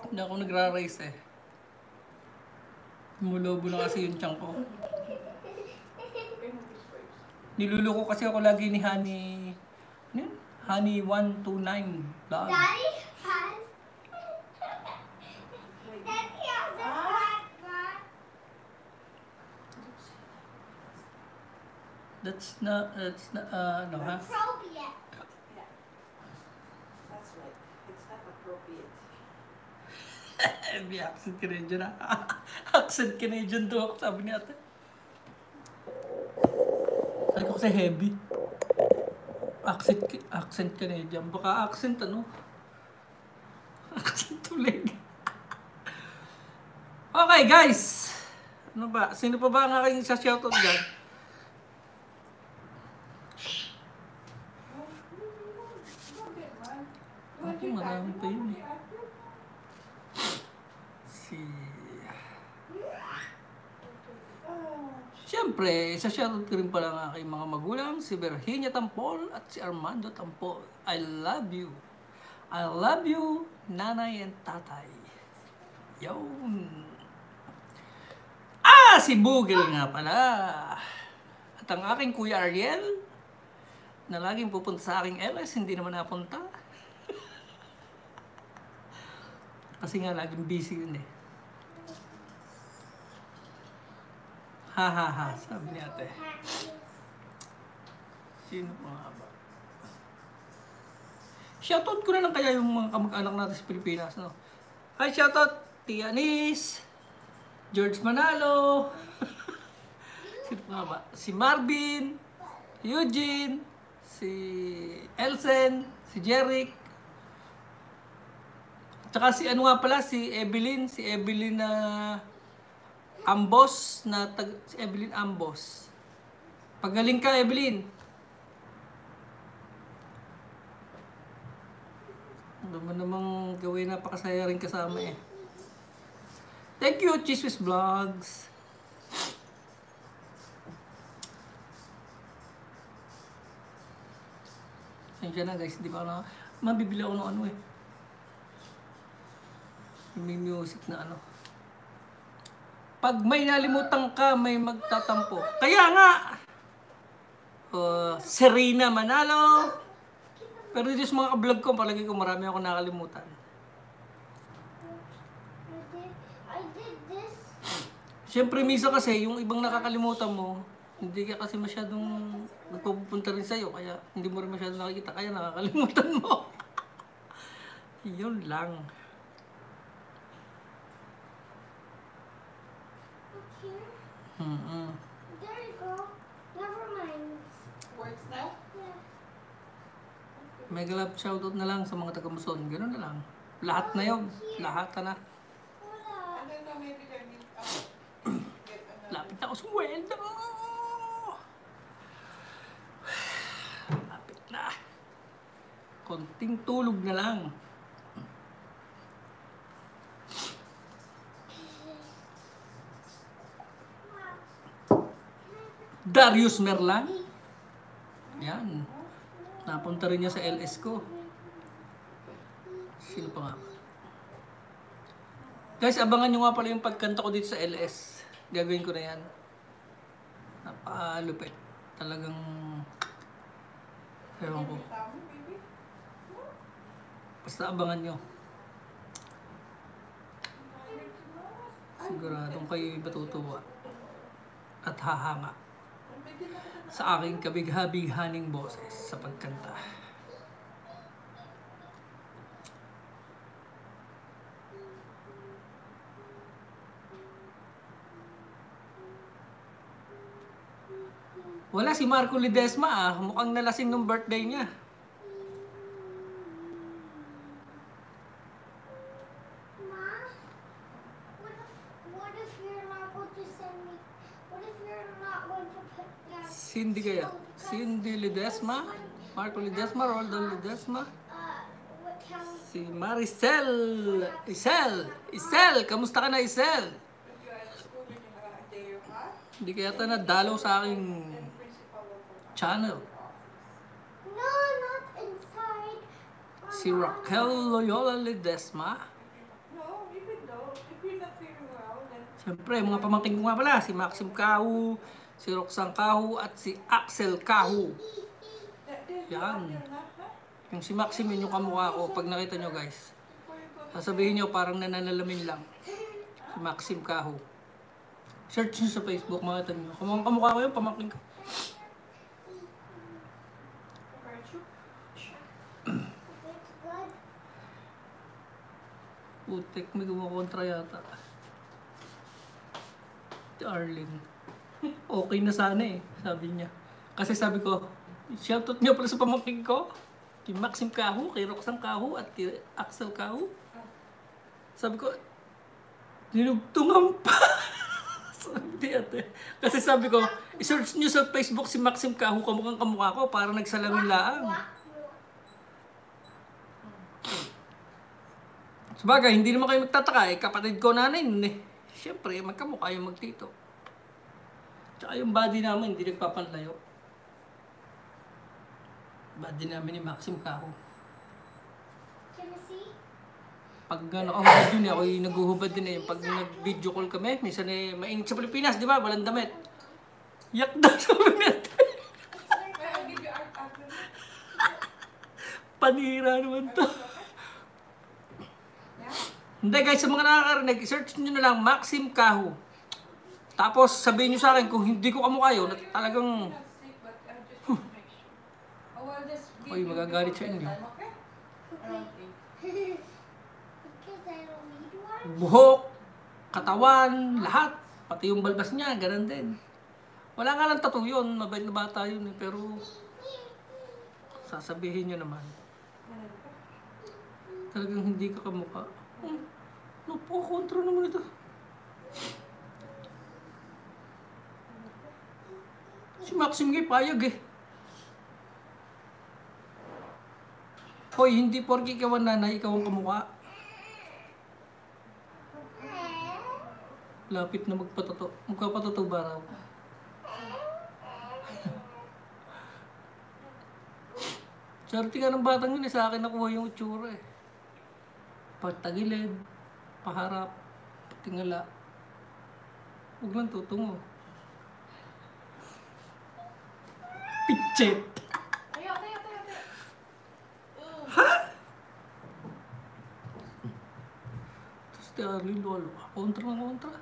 Hindi ako nagra-rice eh. Mulobo na kasi yung tiyan ko. Niluloko kasi ako lagi ni Honey... Honey 129 vlog. Daddy has. Daddy has a black butt. That's not... That's not... Uh, ano ha? Appropriate. That's right. It's not appropriate. May accent Canadian na. accent Canadian to ako, sabi ni ate. Sabi ko kasi heavy. Accent, accent Canadian. Baka accent ano? Accent tulig. okay guys. Ano ba? Sino pa ba ang aking shoutout dyan? Ako, marami pa yun eh. Si... Siyempre, shoutout ko rin pala ang aking mga magulang, si Virginia Tampol at si Armando Tampol. I love you. I love you, nanay and tatay. Yun. Ah, si Bugel nga pala. At ang aking kuya Ariel, na laging pupunta sa aking LS, hindi naman napunta. Kasi nga laging busy yun eh. Ha ha ha, sabi ni ate. Sino pa nga ba? Shoutout ko na lang kaya yung mga kamag-anak natin sa Pilipinas, no? Hi, shoutout! Tia Nis, George Manalo, sino pa nga ba? Si Marvin, Eugene, si Elsen, si Jeric, Tsaka si ano nga pala, si Evelyn, si Evelyn na Ambos, na tag, si Evelyn Ambos. Pagaling ka, Evelyn. Ano mo namang gawin napakasaya rin kasama eh. Thank you, Chiswis Vlogs. Sensya na guys, hindi pa ako na... Mabibili ako ng ano eh. May music na ano. Pag may nalimutan ka, may magtatampo. Kaya nga! Uh, Serena Manalo. Pero dito sa mga ka-vlog ko, palagi ko marami ako nakalimutan. Siyempre, misa kasi, yung ibang nakakalimutan mo, hindi ka kasi masyadong nagpupunta rin sa'yo, kaya hindi mo rin masyadong nakikita, kaya nakakalimutan mo. Yun lang. Here. Mm-mm. There you go. Never mind. Works now? Yeah. Mega love shoutout na lang sa mga taga Muson. Ganun na lang. Lahat na yun. Lahat na na. Lapit na ako sa weldo. Lapit na. Konting tulog na lang. Darius Merlan. Yan. Napunta rin niya sa LS ko. Sino pa nga? Guys, abangan nyo nga pala yung pagkanta ko dito sa LS. Gagawin ko na yan. Napalupit. Talagang... Ewan ko. Basta abangan nyo. Siguradong kayo matutuwa. At hahanga. Sa aking kabigha-bighaning boses sa pagkanta. Wala si Marco Ledesma ah. Mukhang nalasing nung birthday niya. Ma, what if, what if you're not going to send me? What if you're not going to put that? Cindy kaya? Cindy Ledesma? Marco Ledesma? Roldo Ledesma? Si Maricel! Isel! Isel! Kamusta ka na Isel? Hindi ka yata nadalaw sa aking channel. No, not inside. Si Raquel Loyola Ledesma. No, even though, if you're not feeling well, then Siyempre, mga pamangkin ko nga pala. Si Maxim Kahu, si Roxanne Kahu, at si Axel Kahu. Yan. Yung si Maxim, yun yung kamukha ko. Pag nakita nyo guys, sasabihin nyo parang nananalamin lang. Si Maxim Kahu. Search nyo sa Facebook, makita nyo. Kamukha, kamukha ko yun, pamangkin ko. Putek, may kumakontra yata. Si Arlene. Okay na sana eh, sabi niya. Kasi sabi ko, shoutout niya pala sa pamangkin ko. Kay Maxim Kahu, kay Roxanne Kahu, at kay Axel Kahu. Sabi ko, dinugtungan pa. sabi ate. Kasi sabi ko, i-search niyo sa Facebook si Maxim Kahu, kamukhang kamukha ko, para nagsalamin laang. Sabagay, hindi naman kayo magtataka eh. Kapatid ko nanay nun eh. Siyempre, magkamukha yung magtito. Tsaka yung body namin, hindi nagpapanlayo. Body namin ni Maxim Kaho. Pag uh, nakahubad yun eh, ako yung naguhubad din eh. Pag nag-video call kami, minsan eh, mainit sa Pilipinas, di ba? Walang damit. Yak daw art after Panira naman to. Hindi guys, sa mga nakakarinig, search nyo na lang Maxim Kaho. Tapos sabihin nyo sa akin kung hindi ko kamukha yun, talagang Oy, you magagalit sa inyo. buhok, katawan, lahat. Pati yung balbas niya, ganun din. Wala nga lang tattoo yun, mabait na bata yun eh, pero sasabihin nyo naman, talagang hindi ka kamukha. Hmm, napakontra naman ito. Si Maxim Gay payag eh. Hoy, hindi porki ikaw ang nanay, ikaw ang kamukha. Lapit na magpatato. Magpapatato ba raw? Swerte ka ng batang yun eh. Sa akin nakuha yung itsura eh. Pagtagilid, paharap, patingala. Huwag lang tutungo. Pitchet! Tayo, tayo, tayo, tayo. Tapos si. Kontra na kontra.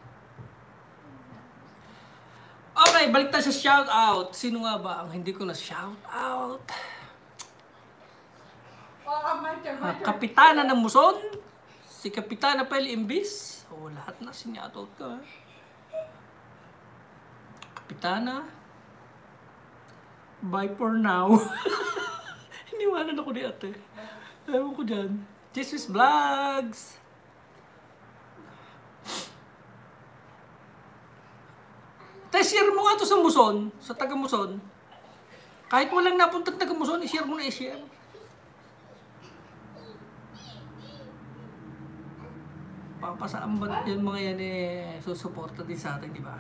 Okay, balik tayo sa shout out. Sino nga ba ang hindi ko na shout out? Oh, turn, my Ah, turn. Kapitana ng Muson, si Kapitana Pel Imbis. O, lahat na sinyatot ko. Ha? Kapitana. Bye for now. Iniwanan ako ni ate. Ewan ko dyan. Jesus Vlogs. Te, share mo nga to sa Muson, sa taga Muson. Kahit walang napunta taga Muson, i-share mo na i-share. Papasaan ba yan mga yan eh, susuporta din sa atin, di ba?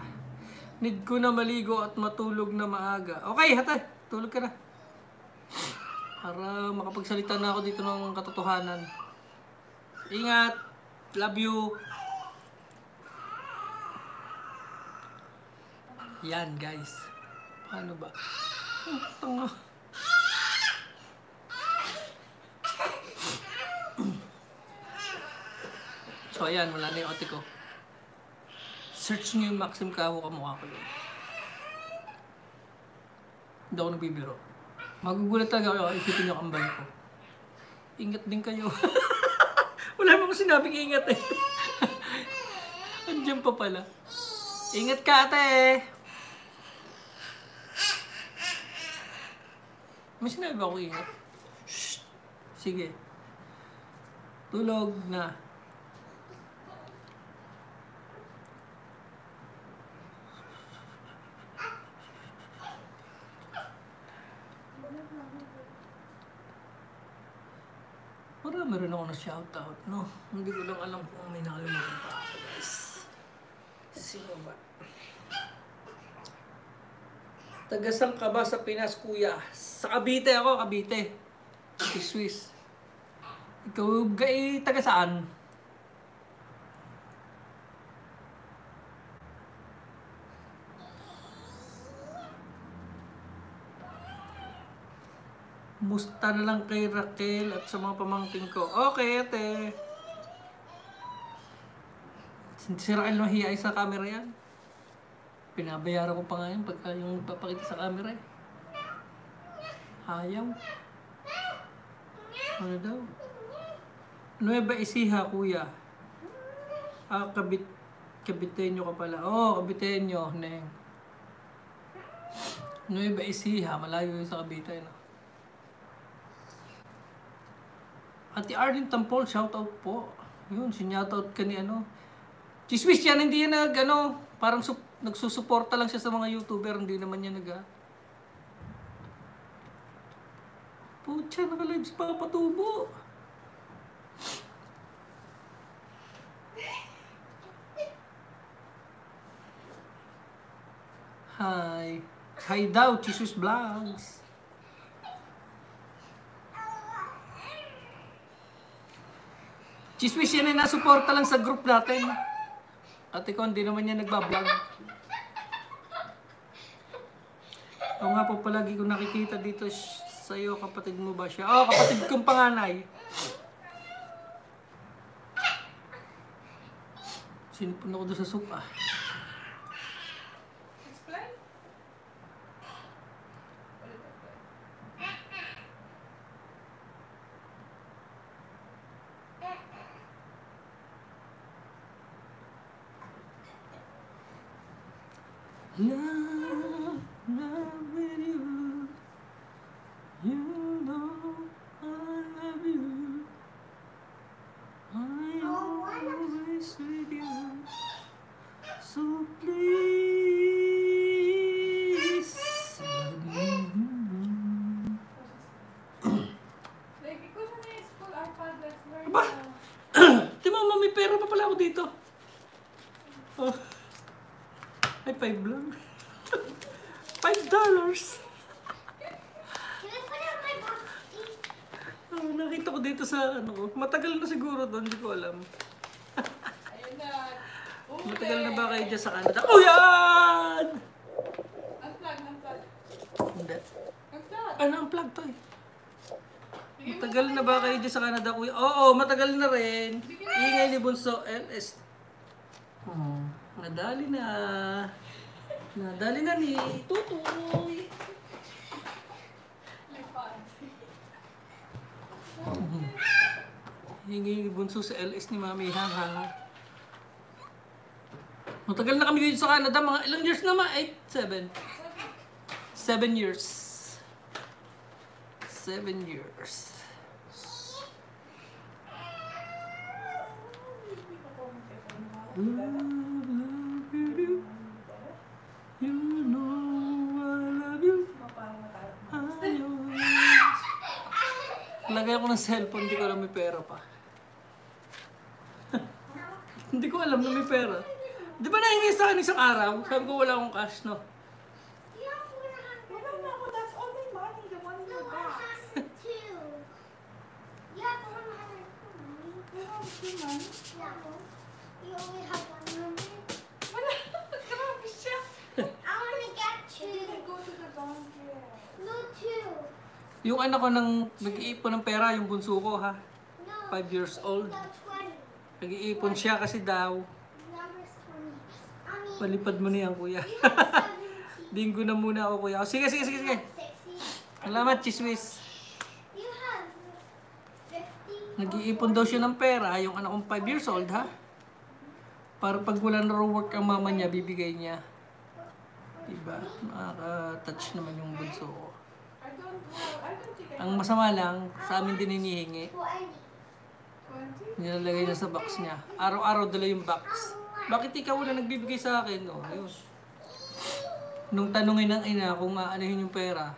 Need ko na maligo at matulog na maaga. Okay, hata, tulog ka na. Para makapagsalita na ako dito ng katotohanan. Ingat. Love you. Yan, guys. Paano ba? Oh, tanga. So, ayan, wala na yung ate ko. Search nyo yung Maxim Kaho kamukha ko yun. Hindi ako nagbibiro. Magugulat talaga kayo, isipin nyo kambal ko. Ingat din kayo. wala mo ko sinabing ingat eh. Andiyan pa pala. Ingat ka ate May sinabi ako ingat. Shh. Sige. Tulog na. Marami rin ako na shoutout, no? Hindi ko lang alam kung may nakalimutan pa ako, guys. Sino ba? Tagasang ka ba sa Pinas, kuya? Sa Cavite ako, Cavite. Si Swiss. Ikaw, gay, taga saan? Musta na lang kay Raquel at sa mga pamangkin ko. Okay, ate. Si Raquel mahihain sa camera yan. Pinabayaran ko pa nga yun pagka yung papakita sa camera eh. Ayaw. Ano daw? Nueva Ecija, kuya. Ah, kabit kabitenyo ka pala. Oo, oh, kabitenyo, Neng. Nueva Ecija, malayo yun sa Cavite? Ate Arlene Tampol, shoutout po. Yun, sinyoutout ka ni ano. Chismis yan, hindi yan nag, ano, parang sup, nagsusuporta lang siya sa mga YouTuber, hindi naman yan nag, ah. Pucha, naka-lives pa patubo. Hi. Hi daw, Jesus Vlogs. Chismis yan ay nasuporta lang sa group natin. Ate ko, hindi naman yan nagbablog. Oo nga po, palagi ko nakikita dito sa'yo, kapatid mo ba siya? Oo, kapatid kong panganay. Sinipon ako doon sa soup ah. Explain. Love, love with you. You know I love you. I always with you. So please. love me. Like, ikaw na na yung school iPad, let's learn Aba! now. Di mama, may pera pa pala ako dito. Oh. Ay, five lang. five dollars. Can I put it in my box, please? Oh, nakita ko dito sa ano ko. Matagal na siguro doon, hindi ko alam. Ayun na. Uli. Matagal na ba kayo dyan sa Canada? Oh, yan! Unplug, unplug. Hindi. Unplug. Ano ang plug to eh? Matagal na ba kayo dyan sa Canada, kuya? Oo, matagal na rin. Ingay ni Bunso, LS. Hmm, nadali na. Nadali na ni Tutoy. May fun. Ni Bunso sa LS ni Mami, ha, ha? Matagal na kami dito sa Canada. Mga ilang years na ma? 8, 7. 7 years. 7 years. Ayos. Lagay ko ng cellphone, hindi ko alam may pera pa. hindi ko alam na may pera. Di ba nahingi sa akin isang araw? Sabi ko wala akong cash, no? Yung anak ko nang nag-iipon ng pera, yung bunso ko, ha? No. 5 years old. Nag-iipon siya kasi daw, palipad mo na yan, kuya. Binggo na muna ako, kuya. Sige, sige, sige, sige. Sixty. Salamat, chismis. Nag-iipon daw siya ng pera, yung anak kong 5 years old, ha? Para pag wala na raw work ang mama niya, bibigay niya. Diba? Nakaka-touch naman yung bunso ko. Ang masama lang, sa amin din hinihingi. Nilalagay niya sa box niya. Araw-araw dala yung box. Bakit ikaw wala nagbibigay sa akin? Oh, ayun. Nung tanungin ng ina kung aanahin yung pera,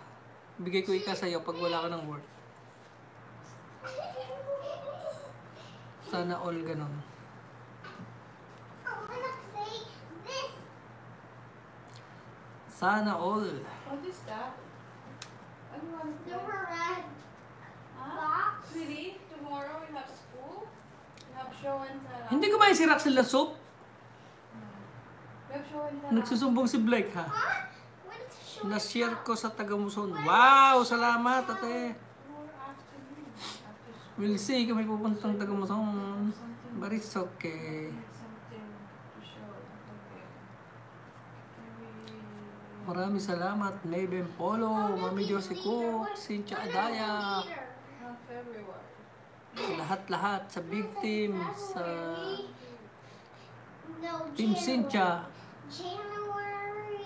bigay ko ika sa'yo pag wala ka ng work. Sana all this. Sana all. What is that? Ano? Number red Huh? box. Sweetie, tomorrow we have school. We have show and tell. Hindi kumain si Raxel ng soup. Nagsusumbong si Blake ha. Na-share ko sa Tagamuson. Wow! Salamat ate. We'll see kung may pupuntang Tagamuson. But it's okay. Maraming salamat. Mayben Polo, Mami Josie Cook, Cynthia Adaya, lahat-lahat, sa big team, sa Team. Cynthia.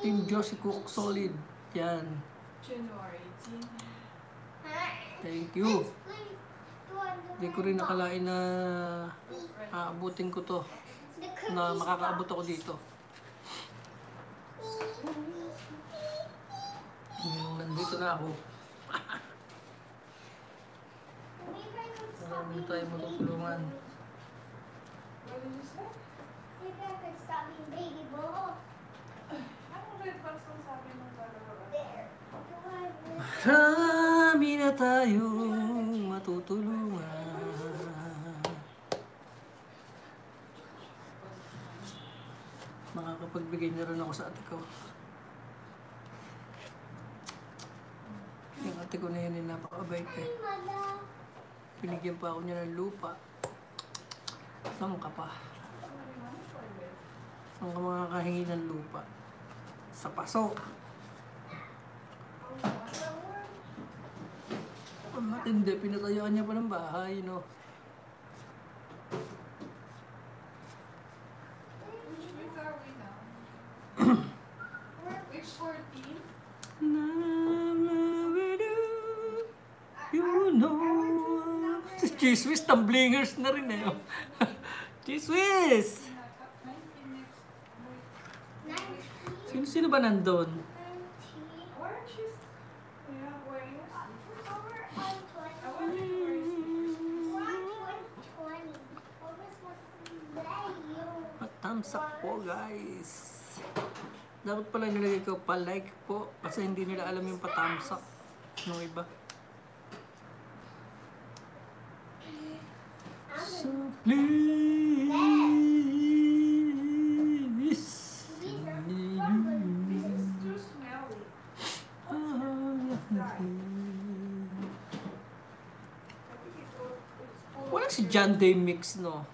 Team Josie Cook Solid. Yan. January 18. Thank you. Hindi ko rin nakalain na aabutin ko to. Na makakaabot ako dito. Nandito na ako. Marami na tayo matutulungan. What did you say? Maybe I could stop being baby ball. Anong red box ang sabi mo dalawa? There. Do I really- Marami na tayong matutulungan. Makakapagbigay na rin ako sa ate ko. Yung ate ko na yan ay napakabait eh. Mother. Pinigyan pa ako niya ng lupa. Saan ka pa? Saan ka makakahingi ng lupa? Sa paso. Ang matindi, pinatayaan niya pa ng bahay, no? Which Chiswis, tumblingers na rin eh. Chiswis! 19 next week. Nineteen. Sino-sino ba nandun? Up po guys. Dapat pala nilagay ko pa-like po kasi hindi nila alam yung pa-thumbs up ng iba. So please. This is too smelly. Wala si John Day mix, no?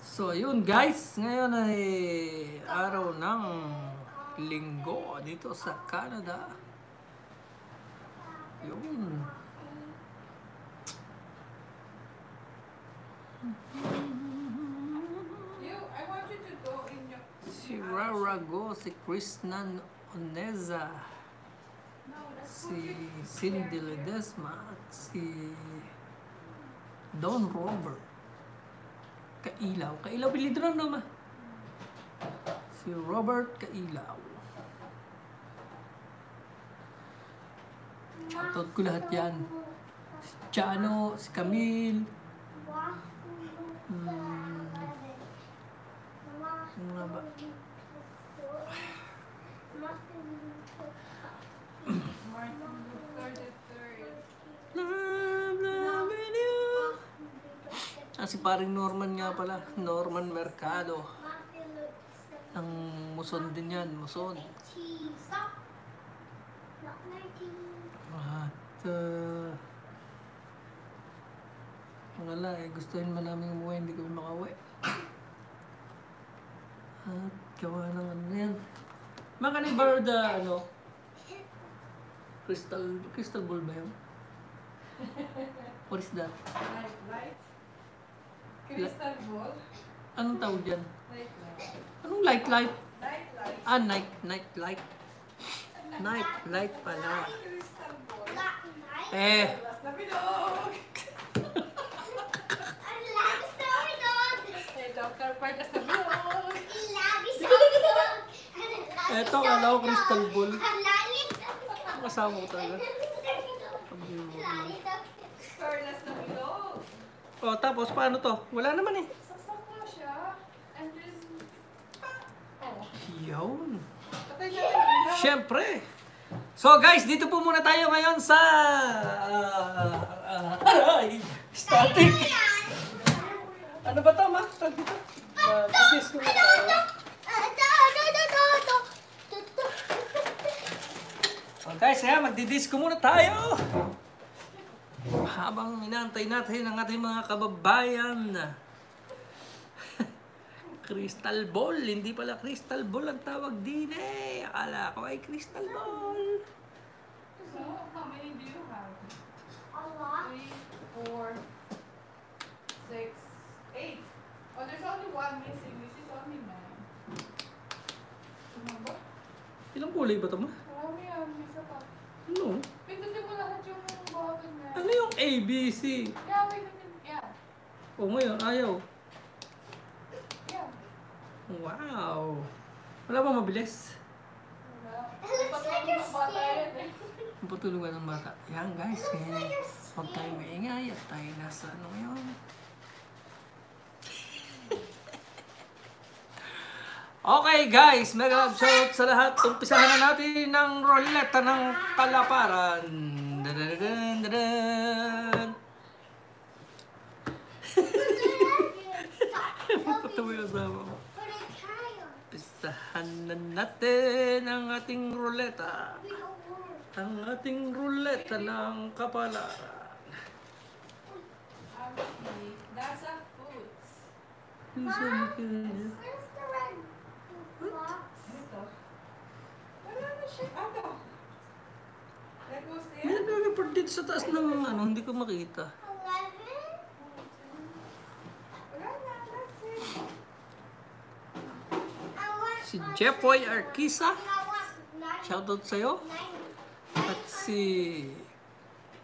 So, yun guys, ngayon ay araw ng linggo dito sa Canada. Yun. You, I want you to go in your... Si Rarago, si Krishnan Oneza, si Cindy Ledesma, at si Don Robert. Kailaw. Kailaw, pilido lang naman. Si Robert Kailaw. Shoutout ko lahat yan. Si Chano, si Camille, Hmm. Mga ba? Martin Luther you. Ah, si Norman nga pala. Norman Mercado. Ang muson din yan. Muson. Stop. Not 19. At, uh, wala eh. Gustuhin man namin umuwi. Hindi kami makauwi. At gawa ng ano yan. Makani the ano? Crystal, crystal ball ba yun? What is that? Light, light. Crystal ball. Anong tawag dyan? Anong light light? Ah, night, night light. Night light pala. Eh, eto, kala ko crystal ball. Kasama ko talaga. Oh, tapos paano to? Wala naman eh. Saksak siya. Yun. Siyempre. So guys, dito po muna tayo ngayon sa... ah, ah, ay, static. Ano ba tama? Tag dito. Uh, ko na tayo. Ito, ito, ito, ito, ito. Ito. Guys, kaya magdidisco muna tayo. Habang inaantay natin ang ating mga kababayan. Crystal ball. Hindi pala crystal ball ang tawag din eh. Akala ko ay crystal ball. So, how many do you have? A lot. Three, four, six, eight. Oh, there's only one missing. This is only nine. Tumaba? Ilang kulay ba ito ma? Marami yan. May isa pa. Ano? Pindutin mo lahat yung button na. Ano yung ABC? Yeah, minute. Yeah. O ngayon, ayaw. Yeah. Wow. Wala ba mabilis? Wala. Like patulungan ng bata. Yan guys, kaya huwag tayong maingay at tayo nasa ano ngayon. Okay guys, mega love shout sa lahat. Umpisahan na natin ng roleta ng asawa ko. Umpisahan na natin ang ating work. Ang ating roleta ng kapalaran. Yung sabi ko niya. Where's the red box? Ito. Wala na siya. That goes May there? nag-report dito sa taas ng ano, hindi ko makita. Eleven. Wala na. That's it. I want. Si want nine. shoutout sa'yo. At si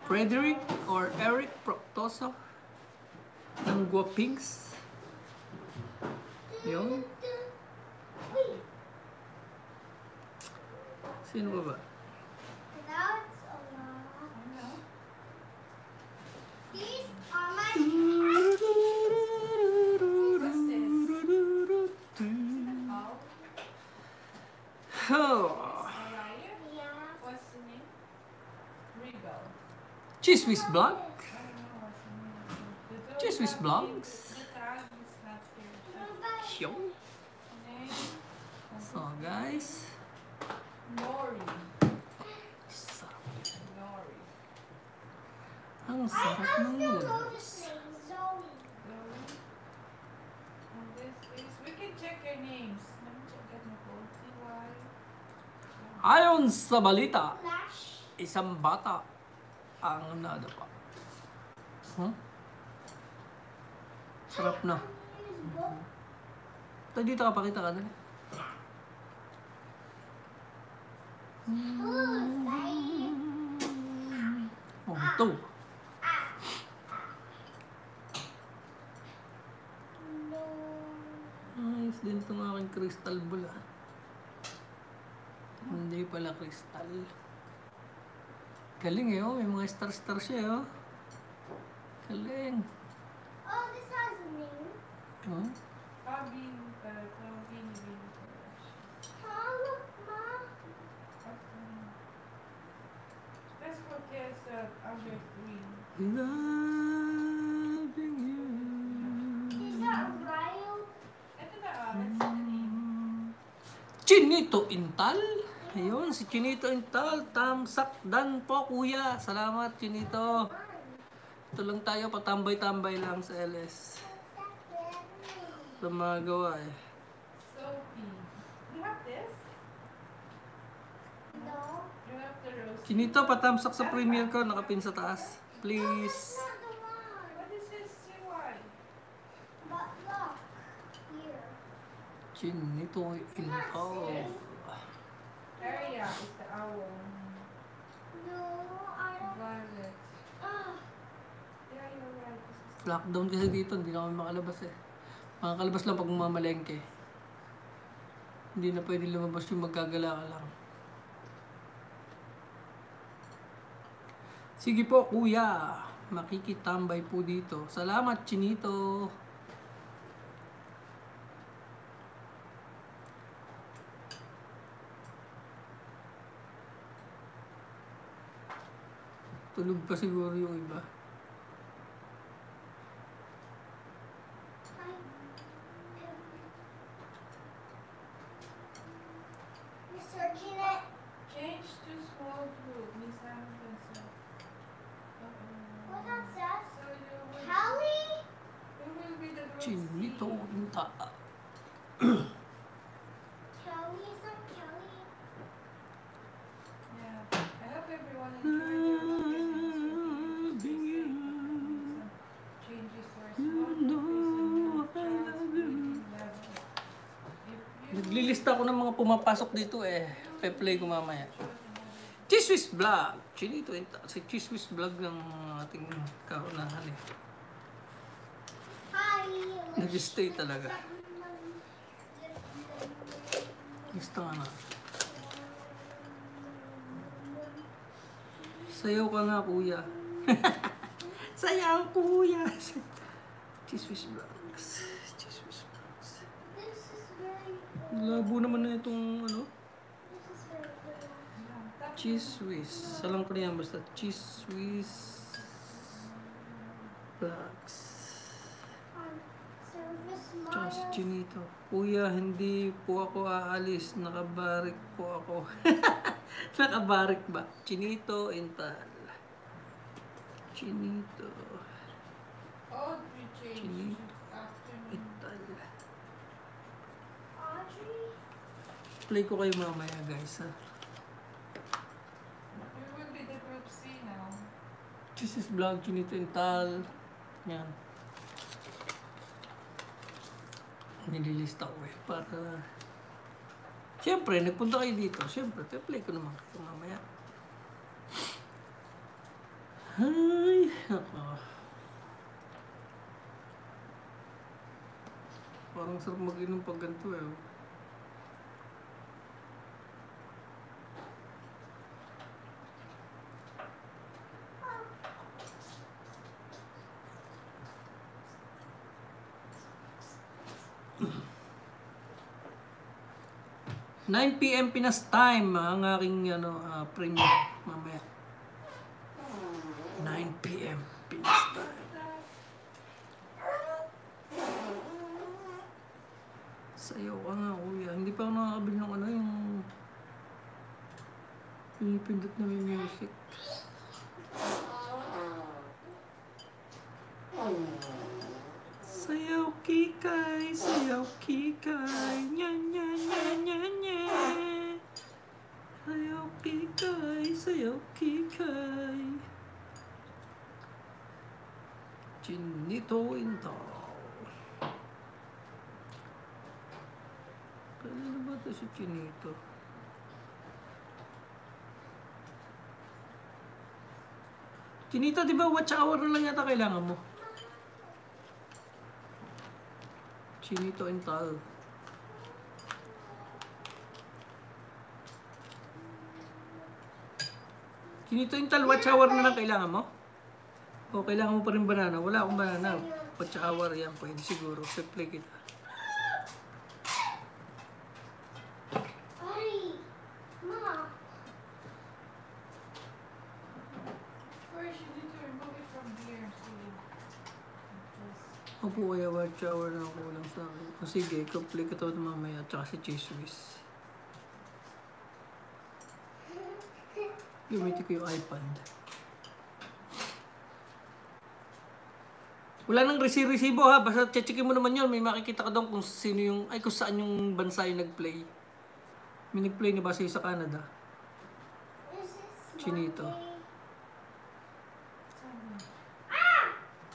Frederick or Eric Proctoso ng Guapings. Yun. Sino ba ba? These are my. Sarap I ng still know noodles. this name, Zoe. Nori. And this is, we can check your names. Let me check that Nicole. T-Y. Ayon sa balita, isang bata ang nadapa. Huh? Sarap na. Tayo dito ka, pakita ka dali. Oh, ito. No. Ayos din itong aking crystal ball ah. Hindi pala crystal. Galing eh oh, may mga star-star siya oh. Galing. Oh, this has a name. Huh? Kabin, uh, Kabin, Bin. Oh, look, Ma. Let's focus uh, Green. Loving you. Is that Ryo? Ito na ah, let's see the name. Chinito Intal. Ayun, si Chinito Intal. Tamsak dan po, kuya. Salamat, Chinito. Ito lang tayo, patambay-tambay lang sa LS. Sa mga gawa eh. Chinito, patamsak sa premiere ko. Nakapin sa taas. Please. Chinito Intal. Aria is the owl. No, I don't. Violet. Ah. Yeah, you're right. Lockdown kasi dito, hindi na kami makalabas eh. Makakalabas lang pag mamalengke. Hindi na pwede lumabas yung magkagala ka lang. Sige po, kuya. Makikitambay po dito. Salamat, Chinito. Tulog pa siguro yung iba. I. You're searching it. Change to small group. Miss Anne Vincent. What Uh-oh. that says? So you will, Kelly? who will be the group Chinito C? Inta. Kelly? Is that Kelly? Yeah. I hope everyone enjoyed their Christmas weekend. Some changes for a small group based on your child's reading level. If you Naglilista ko ng mga pumapasok dito eh. Pe-play ko mamaya. Chiswis Vlog. Chinito Inta. Si Chiswis Vlog ng ating kaunahan eh. Nag-stay talaga. Lista nga na. Sayaw ka nga kuya. Sayaw kuya. Chiswis Vlogs. Chiswis Vlogs. This is very good. Labo naman na itong ano. Cheese Swiss. Salang ko na yan basta Cheese Swiss service Tsaka si. Chinito. Kuya, hindi po ako aalis. Nakabarik po ako. Nakabarik ba? Chinito Intal. Chinito Audrey changed Chinito. to afternoon. Intal. Audrey? Play ko kayo mamaya guys ha. You will be the group C now. Jesus Vlog, Chinito Intal. Yan. Nililista ko eh. Para... Siyempre, nagpunta kayo dito. Siyempre, play ko naman kayo mamaya. Ay, nako. Parang sarap mag-inom pag ganito eh. Oh. Nine p.m. Pinas time ang aking ano, ah, premiere mamaya. 9 p.m. Pinas time. Sayaw ka nga kuya. Hindi pa ako nakakabili ng ano yung pinipindot na may music. Sayaw kikay, sayaw kikay, nya nya nya nya nya. Sayaw kikay, sayaw kikay. Chinito into. Kailan na ba ito si Chinito? Chinito, di ba watch hour lang yata kailangan mo? Chinito Intal. Chinito Intal, watch hour na lang kailangan mo? O kailangan mo pa rin banana? Wala akong banana. Watch hour yan, pwede siguro. Play kita. Ay, Ma. First, you need to remove it from here. So you... Because Opo, kaya watch hour na kulang sa akin. O sige, play ko ito mamaya. Tsaka si Cheese Whiz. Gamitin ko yung iPad. Wala nang resi-resibo ha. Basta checkin mo naman yun. May makikita ka doon kung sino yung, ay kung saan yung bansa yung nag-play. May nag-play na ba sa'yo sa Canada? Chinito.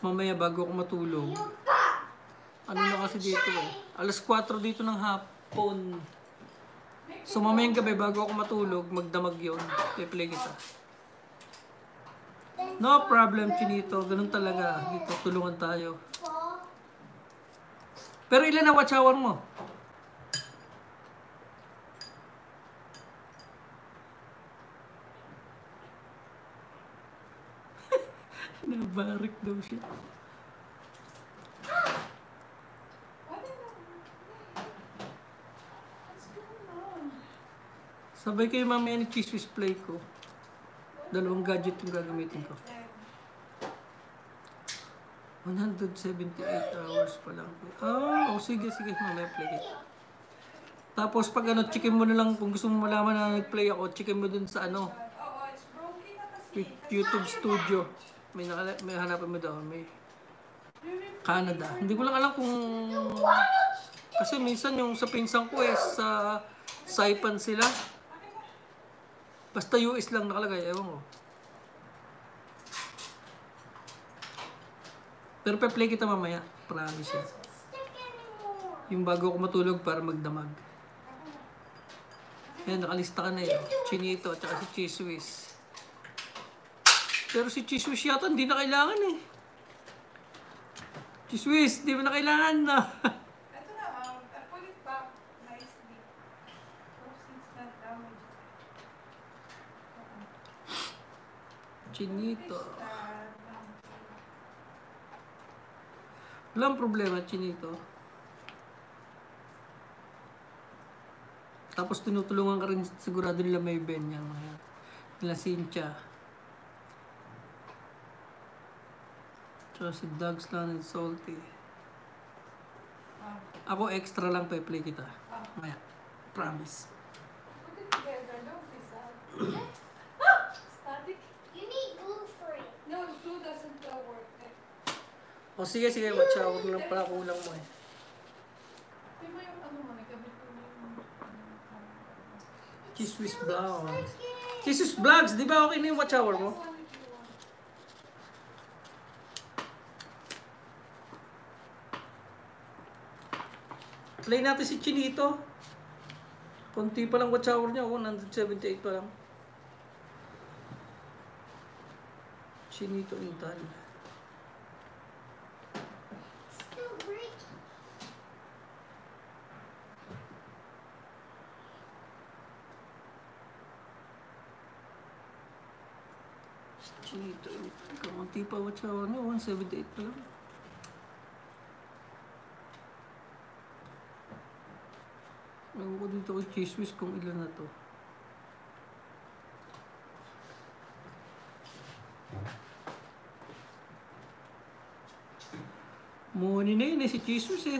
Mamaya bago ako matulog. Ano na kasi dito eh. Alas 4 dito ng hapon. So mamayang gabi bago ako matulog, magdamag yun. I-play kita. No problem, Chinito. Ganun talaga. Dito, tulungan tayo. Pero ilan na watch hour mo? Nabarik daw siya. What in the... What's going on? Sabay kayo mamaya ni Cheese Whiz play ko. Dalawang gadget yung gagamitin ko. Um, 178 hours pa lang. Ah, oh, sige, sige. Mamaya play kita. Tapos pag ano, checkin mo na lang kung gusto mo malaman na nag-play ako, checkin mo dun sa ano, YouTube Studio. May, nakala, may hanapin mo doon. May Canada. Hindi ko lang alam kung... Kasi minsan yung sa pinsan ko eh, sa Saipan sila. Basta US lang nakalagay, ewan ko. Pero pe-play kita mamaya. Promise anymore. Yung bago ako matulog para magdamag. Yan, nakalista ka na yun. Chinito at si Cheese Whiz. Pero si Cheese Whiz yata hindi na kailangan eh. Cheese Whiz, di mo na kailangan na. Ito na, um, I put it back nicely. Hope it's not damaged. Chinito. Walang problema, Chinito. Tapos tinutulungan ka rin sigurado nila may Ben yan. yan. Nila Cynthia. Tsaka si Doug's lang and Salty. Ako extra lang pa play kita. Maya. Promise. put it together. Don't be sad. Static? You need glue for it. No, glue doesn't uh, work. O sige, sige. Watch out lang pala kulang mo eh. Whiz Vlogs. Whiz Vlogs, di ba okay na yung watch hour mo? Play natin si Chinito. Konti pa lang watch hour niya. 178 pa lang. Chinito Intal. Still breaking. Chinito Kamunti pa watch hour niya. 178 pa lang. Ewan ko dito kay Whiz kung ilan na to. Muni na yun eh, si Whiz eh.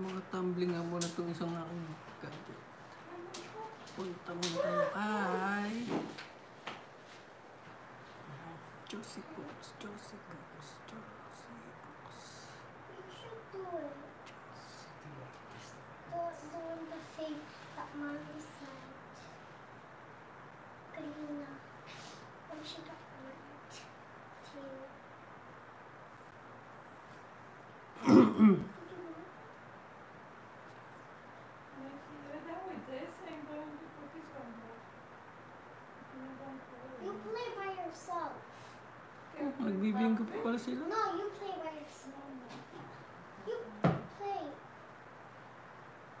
Mga tumbling nga muna itong isang aking gadget. Punta muna tayo kay... Josie Cooks, Josie Cooks, Josie Cooks. She got Nagbibingko pa pala sila. No, you play by yourself. You play.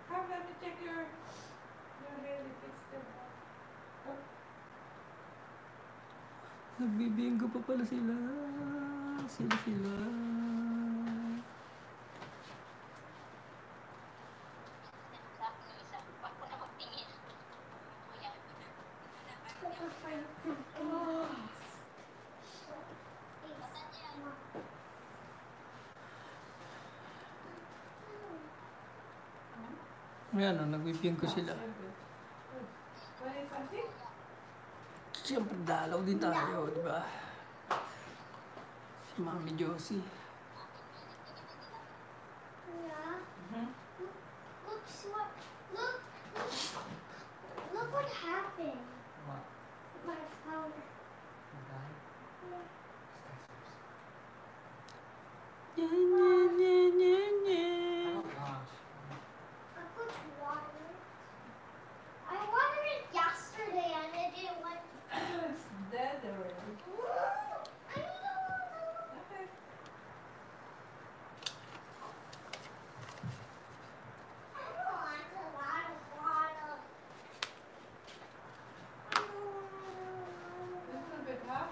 How let me check your your hair if it's still up. Nagbibingko pa pala sila. Sila sila. Look how far you can Ayan o, nagbibingko sila. When it's empty? Siyempre dalaw din tayo, di ba? Si Mami Josie. Yeah. Mhm. Look, see what? Look, look, look what happened. What? My flower. Nagay? Nye, nye, nye, nye, nye. Oh gosh. I put water. I watered it yesterday and it didn't want. It's dead already. I don't know. Okay. I don't want a lot of water. Little bit, huh?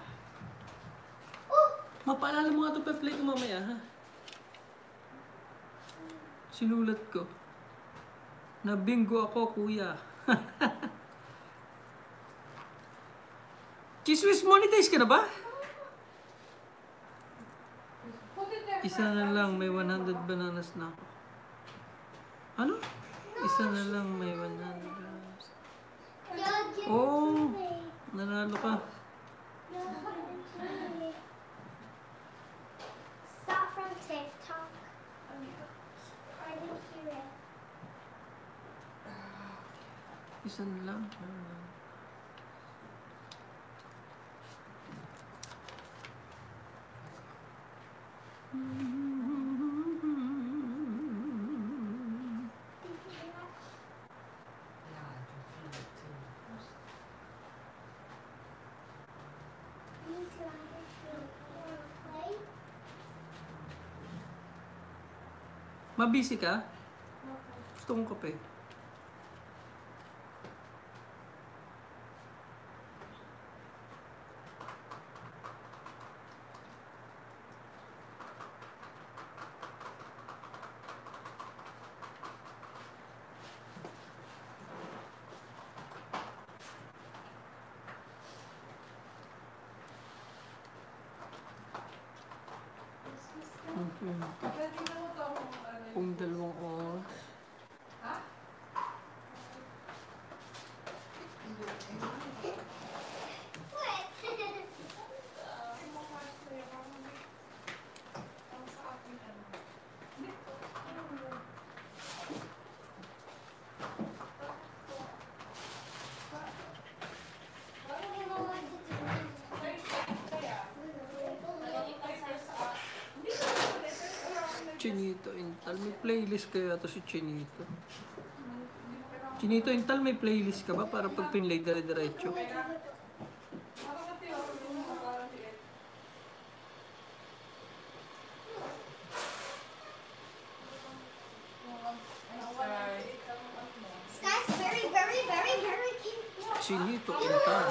Oh, Mapaalala mo nga ito ko mamaya, ha? Sinulat ko. Nabinggo ako, kuya. Chiswis, monetize ka na ba? Isa na lang, may if 100 it's bananas na ako. Ano? Isa na lang, may 100 bananas. Oh. Nanalo ka. Yeah, give it to me. Stop from TikTok. I didn't hear it. Isa na lang. Did you hear that? Yeah, I can feel it too. Me too, I can feel it. You wanna play? Mabisi ka? Gusto kong kape. Tal, may playlist kayo ato si Chinito. Chinito, yung may playlist ka ba para pag pinlay dire-diretso? Chinito, yung tal.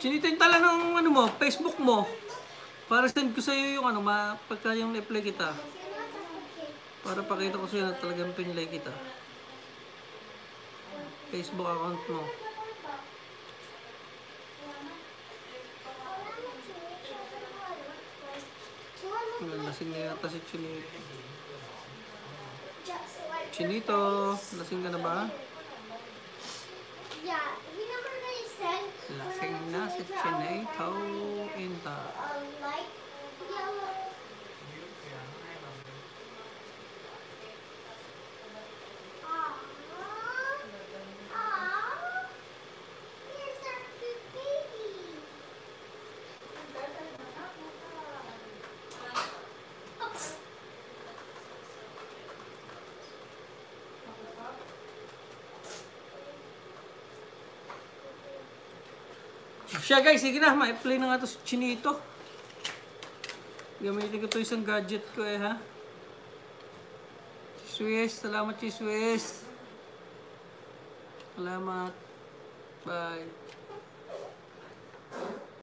Chinito, yung tal, anong ano mo, Facebook mo? Para send ko sa'yo yung ano, ma, yung na-apply kita. Para pakita ko sa'yo na talagang pinlay kita. Facebook account mo. Lasing na yata si Chinito. Chinito, lasing ka na ba? Lasing na si Chinito Intal. Siya guys, sige na, ma-play na nga to si Chinito. Gamitin ko to isang gadget ko eh ha. Swiss, salamat Swiss. Salamat. Bye.